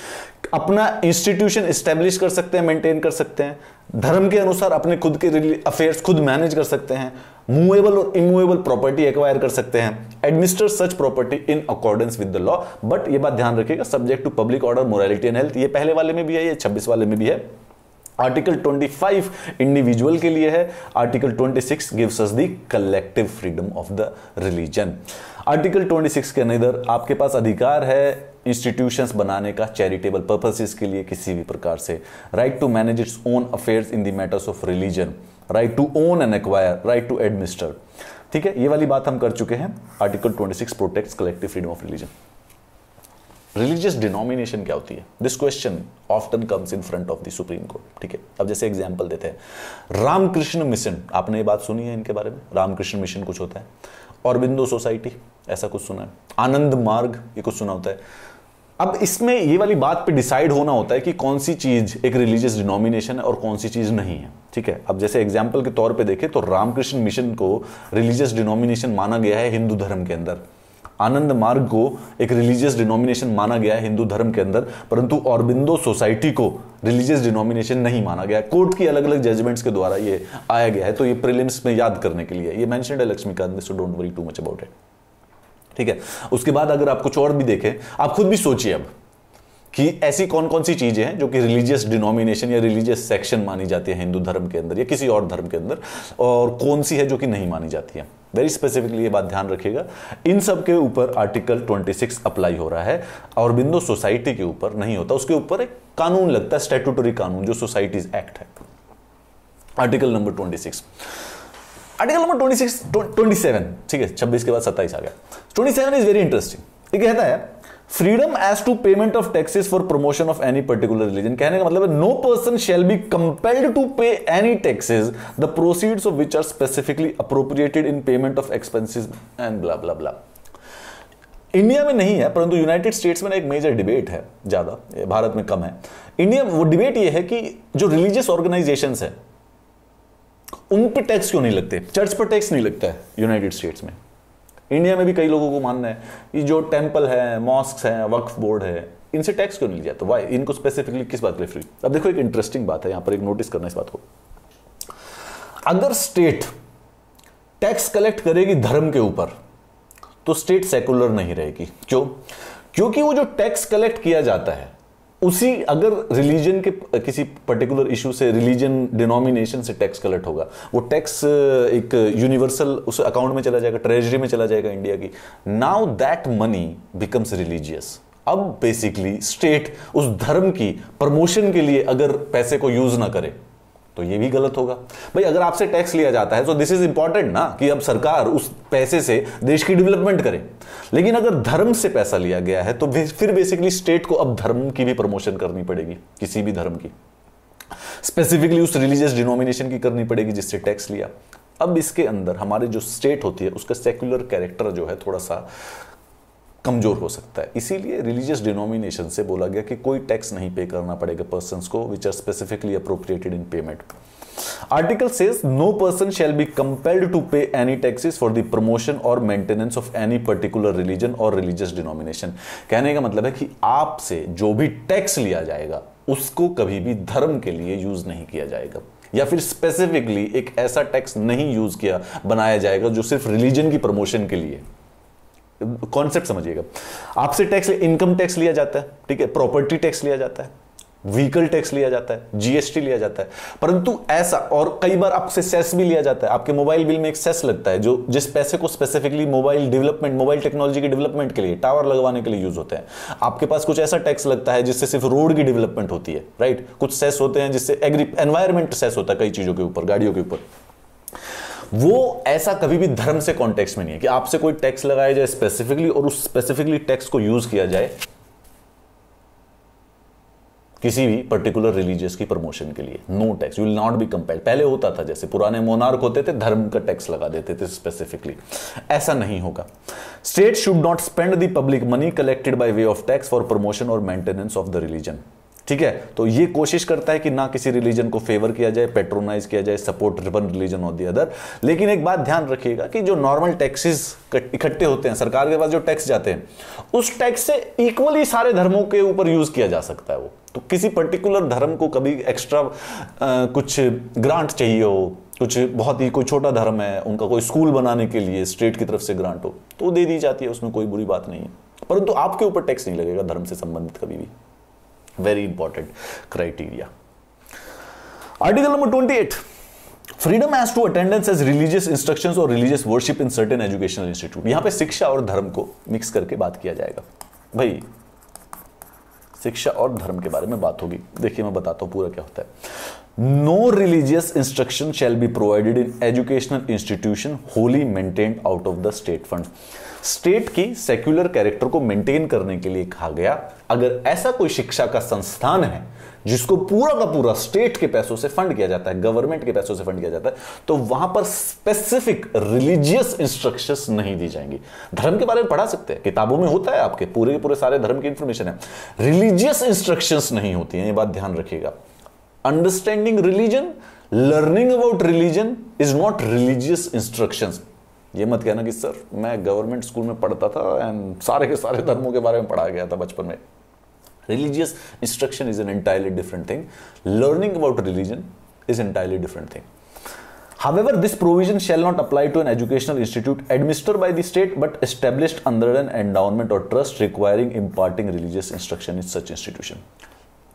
अपना इंस्टीट्यूशन स्टेब्लिश कर सकते हैं मेंटेन कर सकते हैं। धर्म के अनुसार अपने खुद के अफेयर्स खुद मैनेज कर सकते हैं। मूवेबल और इमूवेबल प्रॉपर्टी एक्वायर कर सकते हैं। Administer such property in accordance with the law but ये बात ध्यान रखिएगा subject to public order morality and health ये पहले वाले में भी है, ये छब्बीस वाले में भी है। आर्टिकल 25 इंडिविजुअल के लिए है। Article 26 gives us the collective freedom of the religion article 26 के अंदर आपके पास अधिकार है इंस्टीट्यूशंस बनाने का चैरिटेबल पर्पसेस के लिए किसी भी प्रकार से। Right to manage its own affairs in the matters of religion right to own and acquire right to administer ठीक है? ये वाली बात हम कर चुके हैं। Article 26 protects collective freedom of religion religious denomination क्या होती है? This question often comes in front of the supreme court ठीक है? अब जैसे एग्जांपल देते हैं। रामकृष्ण मिशन, आपने ये बात सुनी है इनके बारे में? रामकृष्ण मिशन कुछ होता है। और बिंदु सोसाइटी, ऐसा कुछ सुना है। आनंद मार्ग, ये कुछ सुना होता है। अब इसमें ये वाली बात पे डिसाइड होना होता है कि कौन सी चीज़ एक रिलीजियस डिनोमिनेशन है और कौन सी चीज़ नहीं है। ठीक है? अब जैसे एग्ज़ाम्पल के तौर पे देखें तो रामकृष्ण मिशन को रिलीजियस डिनोमिनेशन माना गया है हिंदू धर्म के अंदर। आनंद मार्ग को एक रिलीजियस डिनोमिनेशन माना गया है हिंदू धर्म के अंदर, परंतु औरबिंदो सोसाइटी को रिलीजियस डिनोमिनेशन नहीं माना गया। कोर्ट की अलग अलग जजमेंट्स के द्वारा ये आया गया है तो ये प्रिलिम्स में याद करने के लिए। ये मैंशन है Laxmikanth so don't worry too much about it ठीक है? उसके बाद अगर आप कुछ और भी देखें, आप खुद भी सोचिए अब कि ऐसी कौन कौन सी चीज़ें हैं जो कि रिलीजियस डिनोमिनेशन या रिलीजियस सेक्शन मानी जाती है हिंदू धर्म के अंदर या किसी और धर्म के अंदर, और कौन सी है जो कि नहीं मानी जाती है। वेरी स्पेसिफिकली ये बात ध्यान रखिएगा। इन सब के ऊपर आर्टिकल 26 अप्लाई हो रहा है, और बिंदु सोसाइटी के ऊपर नहीं होता। उसके ऊपर एक कानून लगता है स्टेटूटरी कानून, जो सोसाइटीज एक्ट है। आर्टिकल नंबर 26 आर्टिकल नंबर 26 27 ठीक है 26 के बाद 27 आ गया। 27 इज़ वेरी इंटरेस्टिंग ये कहता है freedom as to payment of taxes for promotion of any particular religion कहने का मतलब है no person shall be compelled to pay any taxes the proceeds of which are specifically appropriated in payment of expenses and blah blah blah India में नहीं है, परंतु united states में एक मेजर डिबेट है, ज़्यादा, भारत में कम है। इंडिया वो डिबेट ये है कि जो रिलीजियस ऑर्गेनाइजेशन है उन पर टैक्स क्यों नहीं लगते? चर्च पर टैक्स नहीं लगता है यूनाइटेड स्टेट्स में। इंडिया में भी कई लोगों को मानना है कि जो टेंपल है मॉस्क है, वक्फ बोर्ड है, इनसे टैक्स क्यों नहीं लिया? तो वाई इनको स्पेसिफिकली किस बात के लिए फ्री अब देखो एक इंटरेस्टिंग बात है, यहाँ पर एक नोटिस करना इस बात को। अगर स्टेट टैक्स कलेक्ट करेगी धर्म के ऊपर तो स्टेट सेकुलर नहीं रहेगी। क्यों? क्योंकि वो जो टैक्स कलेक्ट किया जाता है उसी अगर रिलीजन के, किसी पर्टिकुलर इशू से रिलीजन डिनोमिनेशन से टैक्स कलेक्ट होगा, वो टैक्स एक यूनिवर्सल उस अकाउंट में चला जाएगा ट्रेजरी में चला जाएगा इंडिया की। Now that money becomes religious अब बेसिकली स्टेट उस धर्म की प्रमोशन के लिए अगर पैसे को यूज़ ना करे तो ये भी गलत होगा। भाई, अगर आपसे टैक्स लिया जाता है तो दिस इज़ इंपॉर्टेंट ना कि अब सरकार उस पैसे से देश की डेवलपमेंट करे। लेकिन अगर धर्म से पैसा लिया गया है तो फिर बेसिकली स्टेट को अब धर्म की भी प्रमोशन करनी पड़ेगी, किसी भी धर्म की। स्पेसिफिकली उस रिलीजियस डिनोमिनेशन की करनी पड़ेगी जिससे टैक्स लिया। अब इसके अंदर हमारे जो स्टेट होती है, उसका सेक्युलर कैरेक्टर जो है थोड़ा सा कमज़ोर हो सकता है। इसीलिए रिलीजियस डिनोमिनेशन से बोला गया कि कोई टैक्स नहीं पे करना पड़ेगा पर्सन को which are specifically appropriated in payment article says no person shall be compelled to pay any taxes for the promotion और maintenance of any particular religion और रिलीजियस डिनोमिनेशन कहने का मतलब है कि आपसे जो भी टैक्स लिया जाएगा, उसको कभी भी धर्म के लिए यूज़ नहीं किया जाएगा। या फिर स्पेसिफिकली एक ऐसा टैक्स नहीं यूज़ किया, बनाया जाएगा जो सिर्फ़ रिलीजन की प्रमोशन के लिए। कॉन्सेप्ट समझिएगा। आपसे टैक्स इनकम टैक्स लिया जाता है, ठीक है? प्रॉपर्टी टैक्स लिया जाता है व्हीकल टैक्स लिया जाता है जीएसटी लिया जाता है। परंतु ऐसा, और कई बार आपसे सेस भी लिया जाता है। आपके मोबाइल बिल में एक सेस लगता है, जो, जिस पैसे को specifically mobile development mobile technology के डेवलपमेंट के लिए टावर लगवाने के लिए यूज़ होते हैं। आपके पास कुछ ऐसा टैक्स लगता है, जिससे सिर्फ़ रोड की डेवलपमेंट होती है राइट कुछ सेस होते हैं, जिससे एग्री एनवायरमेंट सेस होता है, कई चीज़ों के ऊपर, गाड़ियों के ऊपर। वो ऐसा कभी भी धर्म से कॉन्टेक्स्ट में नहीं है कि आपसे कोई टैक्स लगाया जाए स्पेसिफिकली और उस स्पेसिफिकली टैक्स को यूज़ किया जाए किसी भी पर्टिकुलर रिलीजियस की प्रमोशन के लिए। No tax you will not be compare पहले होता था जैसे पुराने मोनार्क होते थे, धर्म का टैक्स लगा देते थे स्पेसिफिकली ऐसा नहीं होगा। State should not spend the public money collected by way of tax for promotion और मेंटेनेंस ऑफ़ द रिलीजन ठीक है? तो ये कोशिश करता है कि ना किसी रिलीजन को फेवर किया जाए पेट्रोनाइज किया जाए support one religion of the other लेकिन एक बात ध्यान रखिएगा कि जो नॉर्मल टैक्सेस इकट्ठे होते हैं, सरकार के पास जो टैक्स जाते हैं, उस टैक्स से इक्वली सारे धर्मों के ऊपर यूज़ किया जा सकता है वो। तो किसी पर्टिकुलर धर्म को कभी एक्स्ट्रा कुछ ग्रांट चाहिए हो, कुछ बहुत ही, कोई छोटा धर्म है, उनका कोई स्कूल बनाने के लिए स्टेट की तरफ़ से ग्रांट हो तो दे दी जाती है, उसमें कोई बुरी बात नहीं है। परंतु आपके ऊपर टैक्स नहीं लगेगा धर्म से संबंधित कभी भी। Very important criteria. Article number 28 freedom as to attendance as religious instruction और religious worship in certain educational institute यहाँ पे शिक्षा और धर्म को मिक्स करके बात किया जाएगा। भाई, शिक्षा और धर्म के बारे में बात होगी। देखिए, मैं बताता हूँ पूरा क्या होता है। No religious instruction shall be provided in educational institution wholly maintained out of the state fund state की सेक्युलर कैरेक्टर को मेंटेन करने के लिए कहा गया, अगर ऐसा कोई शिक्षा का संस्थान है, जिसको पूरा का पूरा स्टेट के पैसों से फंड किया जाता है गवर्नमेंट के पैसों से फंड किया जाता है तो वहाँ पर स्पेसिफिक रिलीजियस इंस्ट्रक्शंस नहीं दी जाएँगी। धर्म के बारे में पढ़ा सकते हैं, किताबों में होता है आपके, पूरे पूरे सारे धर्म की इंफॉर्मेशन है। रिलीजियस इंस्ट्रक्शंस नहीं होती है, ये बात ध्यान रखिएगा। Understanding religion learning about religion is not religious instructions ये मत कहना कि सर मैं गवर्नमेंट स्कूल में पढ़ता था एंड सारे के सारे धर्मों के बारे में पढ़ा गया था बचपन में religious instruction is an entirely different thing learning about religion is entirely different thing However, this provision shall not apply to an educational institute administered by the state but established under an endowment or trust requiring imparting religious instruction in such institution.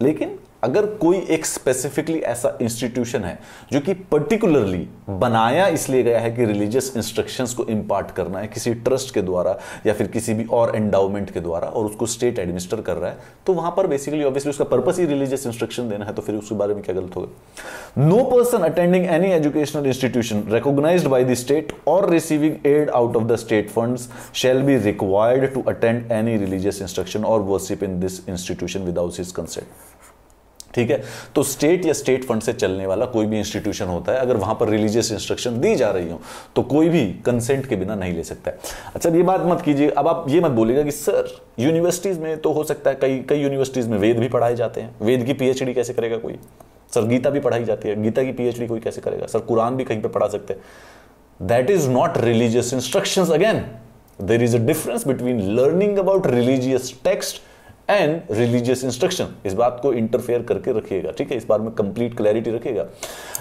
लेकिन अगर कोई एक specifically ऐसा institution है जो कि particularly बनाया इसलिए गया है कि रिलीजियस इंस्ट्रक्शंस को इंपार्ट करना है किसी ट्रस्ट के द्वारा या फिर किसी भी और एंडाउमेंट के द्वारा और उसको स्टेट एडमिनिस्टर कर रहा है तो वहाँ पर बेसिकली ऑब्वियसली उसका पर्पस ही रिलीजियस इंस्ट्रक्शन देना है तो फिर उसके बारे में क्या गलत होगा? No person attending any educational institution recognise by the state और receiving aid out of the state fund shall be required to attend any religious instruction और worship in this institution without his consent ठीक है? तो state या state fund से चलने वाला कोई भी इंस्टीट्यूशन होता है, अगर वहाँ पर रिलीजियस इंस्ट्रक्शन दी जा रही हो तो कोई भी कंसेंट के बिना नहीं ले सकता है। अच्छा ये बात मत कीजिए। अब आप ये मत बोलिएगा कि, सर यूनिवर्सिटीज में तो हो सकता है, कई कई यूनिवर्सिटीज में वेद भी पढ़ाए जाते हैं। वेद की पीएचडी कैसे करेगा कोई? सर, गीता भी पढ़ाई जाती है। गीता की पीएचडी कोई कैसे करेगा? सर, कुरान भी कहीं पर पढ़ा सकते हैं। That is not religious instruction again there is a difference between learning about religious text and religious instruction इस बात को इंटरफेयर करके रखिएगा, ठीक है? इस बार में कंप्लीट क्लैरिटी रखिएगा।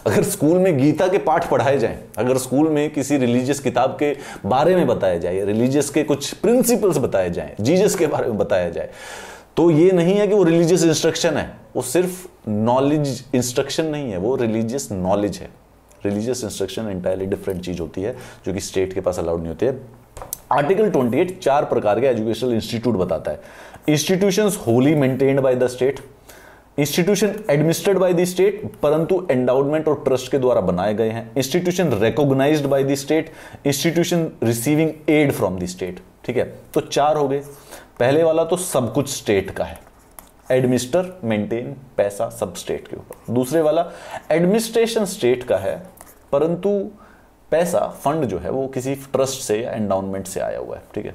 अगर स्कूल में गीता के पाठ पढ़ाए जाएँ, अगर स्कूल में किसी रिलीजियस किताब के बारे में बताया जाए रिलीजियस के कुछ प्रिंसिपल्स बताए जाएँ जीजस के बारे में बताया जाए तो ये नहीं है कि वो रिलीजियस इंस्ट्रक्शन है। वो सिर्फ़ नॉलेज इंस्ट्रक्शन नहीं है, वो रिलीजियस नॉलेज है। रिलीजियस इंस्ट्रक्शन एंटायरली डिफरेंट चीज़ होती है, जो कि स्टेट के पास अलाउड नहीं होती है। आर्टिकल 28 चार प्रकार के एजुकेशनल इंस्टीट्यूट बताता है। Institutions wholly maintained by the state institution administered by the state परंतु एंडाउटमेंट और ट्रस्ट के द्वारा बनाए गए हैं। Institution recognised by the state institution receiving aid from the state ठीक है? तो चार हो गए। पहले वाला तो सब कुछ स्टेट का है। एडमिनिस्टर मेंटेन पैसा सब स्टेट के ऊपर। दूसरे वाला एडमिनिस्ट्रेशन स्टेट का है, परंतु पैसा फंड जो है, वो किसी ट्रस्ट से या एंडाउनमेंट से आया हुआ है, ठीक है?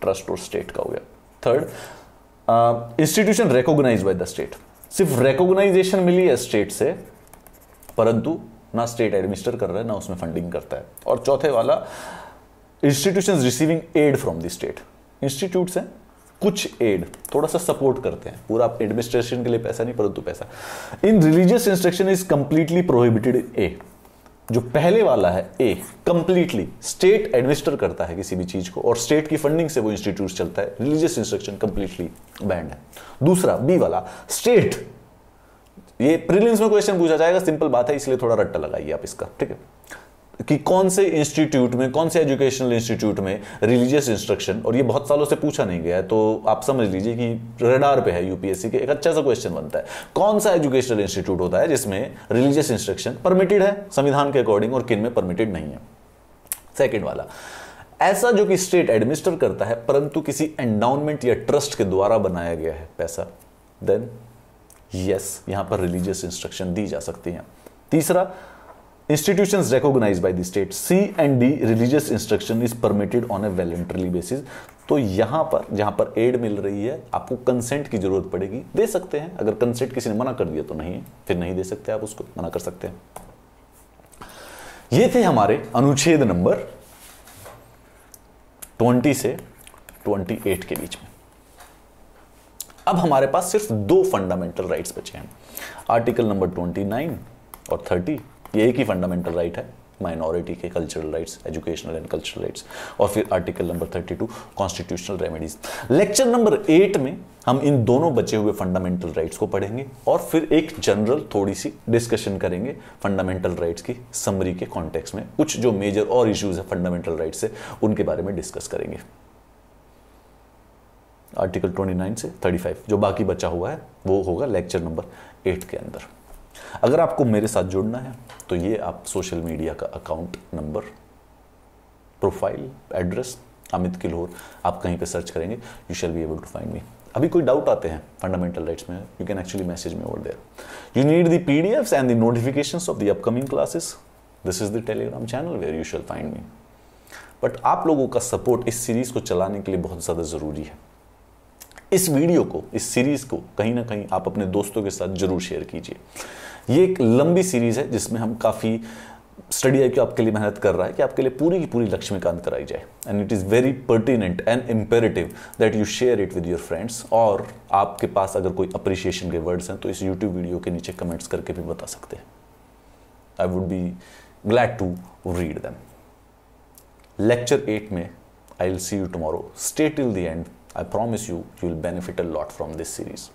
ट्रस्ट और स्टेट का हो गया। Third institution recognise by the state सिर्फ़ रिकॉग्नाइजेशन मिली है स्टेट से, परंतु ना स्टेट एडमिनिस्टर कर रहा है, ना उसमें फंडिंग करता है। और चौथे वाला institution receiving aid from the state institute हैं, कुछ एड थोड़ा सा सपोर्ट करते हैं। पूरा एडमिनिस्ट्रेशन के लिए पैसा नहीं, परंतु पैसा। In religious instruction is completely prohibited a जो पहले वाला है ए कंप्लीटली स्टेट एडमिनिस्टर करता है किसी भी चीज़ को और स्टेट की फंडिंग से वो इंस्टीट्यूट चलता है रिलीजियस इंस्ट्रक्शन कंप्लीटली बैंड है। दूसरा बी वाला स्टेट ये प्रीलिम्स में क्वेश्चन पूछा जाएगा सिंपल बात है, इसलिए थोड़ा रट्टा लगाइए आप इसका, ठीक है? कि कौन से इंस्टीट्यूट में, कौन से एजुकेशनल इंस्टीट्यूट में रिलीजियस इंस्ट्रक्शन, और ये बहुत सालों से पूछा नहीं गया है तो आप समझ लीजिए कि रेडार पे है यूपीएससी के, एक अच्छा सा क्वेश्चन बनता है। कौन सा एजुकेशनल इंस्टीट्यूट होता है जिसमें रिलीजियस इंस्ट्रक्शन परमिटेड है, संविधान के अकॉर्डिंग और किन में परमिटेड नहीं है? सेकेंड वाला, ऐसा जो कि स्टेट एडमिनिस्टर करता है, परंतु किसी एंडाउनमेंट या ट्रस्ट के द्वारा बनाया गया है पैसा देन यस यहाँ पर रिलीजियस इंस्ट्रक्शन दी जा सकती है। तीसरा institutions recognized by the state, c and d religious instruction is permitted on a voluntarily basis. तो यहाँ पर, जहाँ पर एड मिल रही है, आपको कंसेंट की ज़रूरत पड़ेगी। दे सकते हैं। अगर कंसेंट किसी ने मना कर दिया तो नहीं फिर नहीं दे सकते आप उसको। मना कर सकते हैं। ये थे हमारे अनुच्छेद नंबर 20 से 28 के बीच में। अब हमारे पास सिर्फ़ दो फंडामेंटल राइट्स बचे हैं। आर्टिकल नंबर 29 और 30 ये एक ही फंडामेंटल राइट है माइनॉरिटी के cultural rights educational and cultural rights और फिर article number 32 constitutional remedies lecture number eight में हम इन दोनों बचे हुए फंडामेंटल राइट्स को पढ़ेंगे, और फिर एक जनरल थोड़ी सी डिस्कशन करेंगे फंडामेंटल राइट्स की समरी के कॉन्टेक्स्ट में। कुछ जो मेजर और इश्यूज़ है फंडामेंटल राइट्स से, उनके बारे में डिस्कस करेंगे। आर्टिकल 29 से 35 जो बाकी बचा हुआ है, वो होगा लेक्चर नंबर एट के अंदर। अगर आपको मेरे साथ जुड़ना है तो ये आप सोशल मीडिया का account number profile address Amit Kilor आप कहीं पे सर्च करेंगे you shall be able to find me अभी कोई डाउट आते हैं फंडामेंटल राइट्स में you can actually message me over there you need the PDFs and the notifications of the upcoming classes this is the Telegram channel where you shall find me but आप लोगों का support इस series को चलाने के लिए बहुत ज़्यादा ज़रूरी है। इस वीडियो को, इस सीरीज़ को कहीं ना कहीं आप अपने दोस्तों के साथ ज़रूर शेयर कीजिए। ये एक लंबी सीरीज़ है जिसमें हम काफ़ी स्टडी आई आपके लिए मेहनत कर रहा है कि आपके लिए पूरी की पूरी लक्ष्मीकांत कराई जाए। And it is very pertinent and imperative that you share it with your friends और आपके पास अगर कोई अप्रिशिएशन के वर्ड्स हैं तो इस यूट्यूब वीडियो के नीचे कमेंट्स करके भी बता सकते हैं। I would be glad to read them lecture eight में I will see you tomorrow stay till the end I promise you you will benefit a lot from this series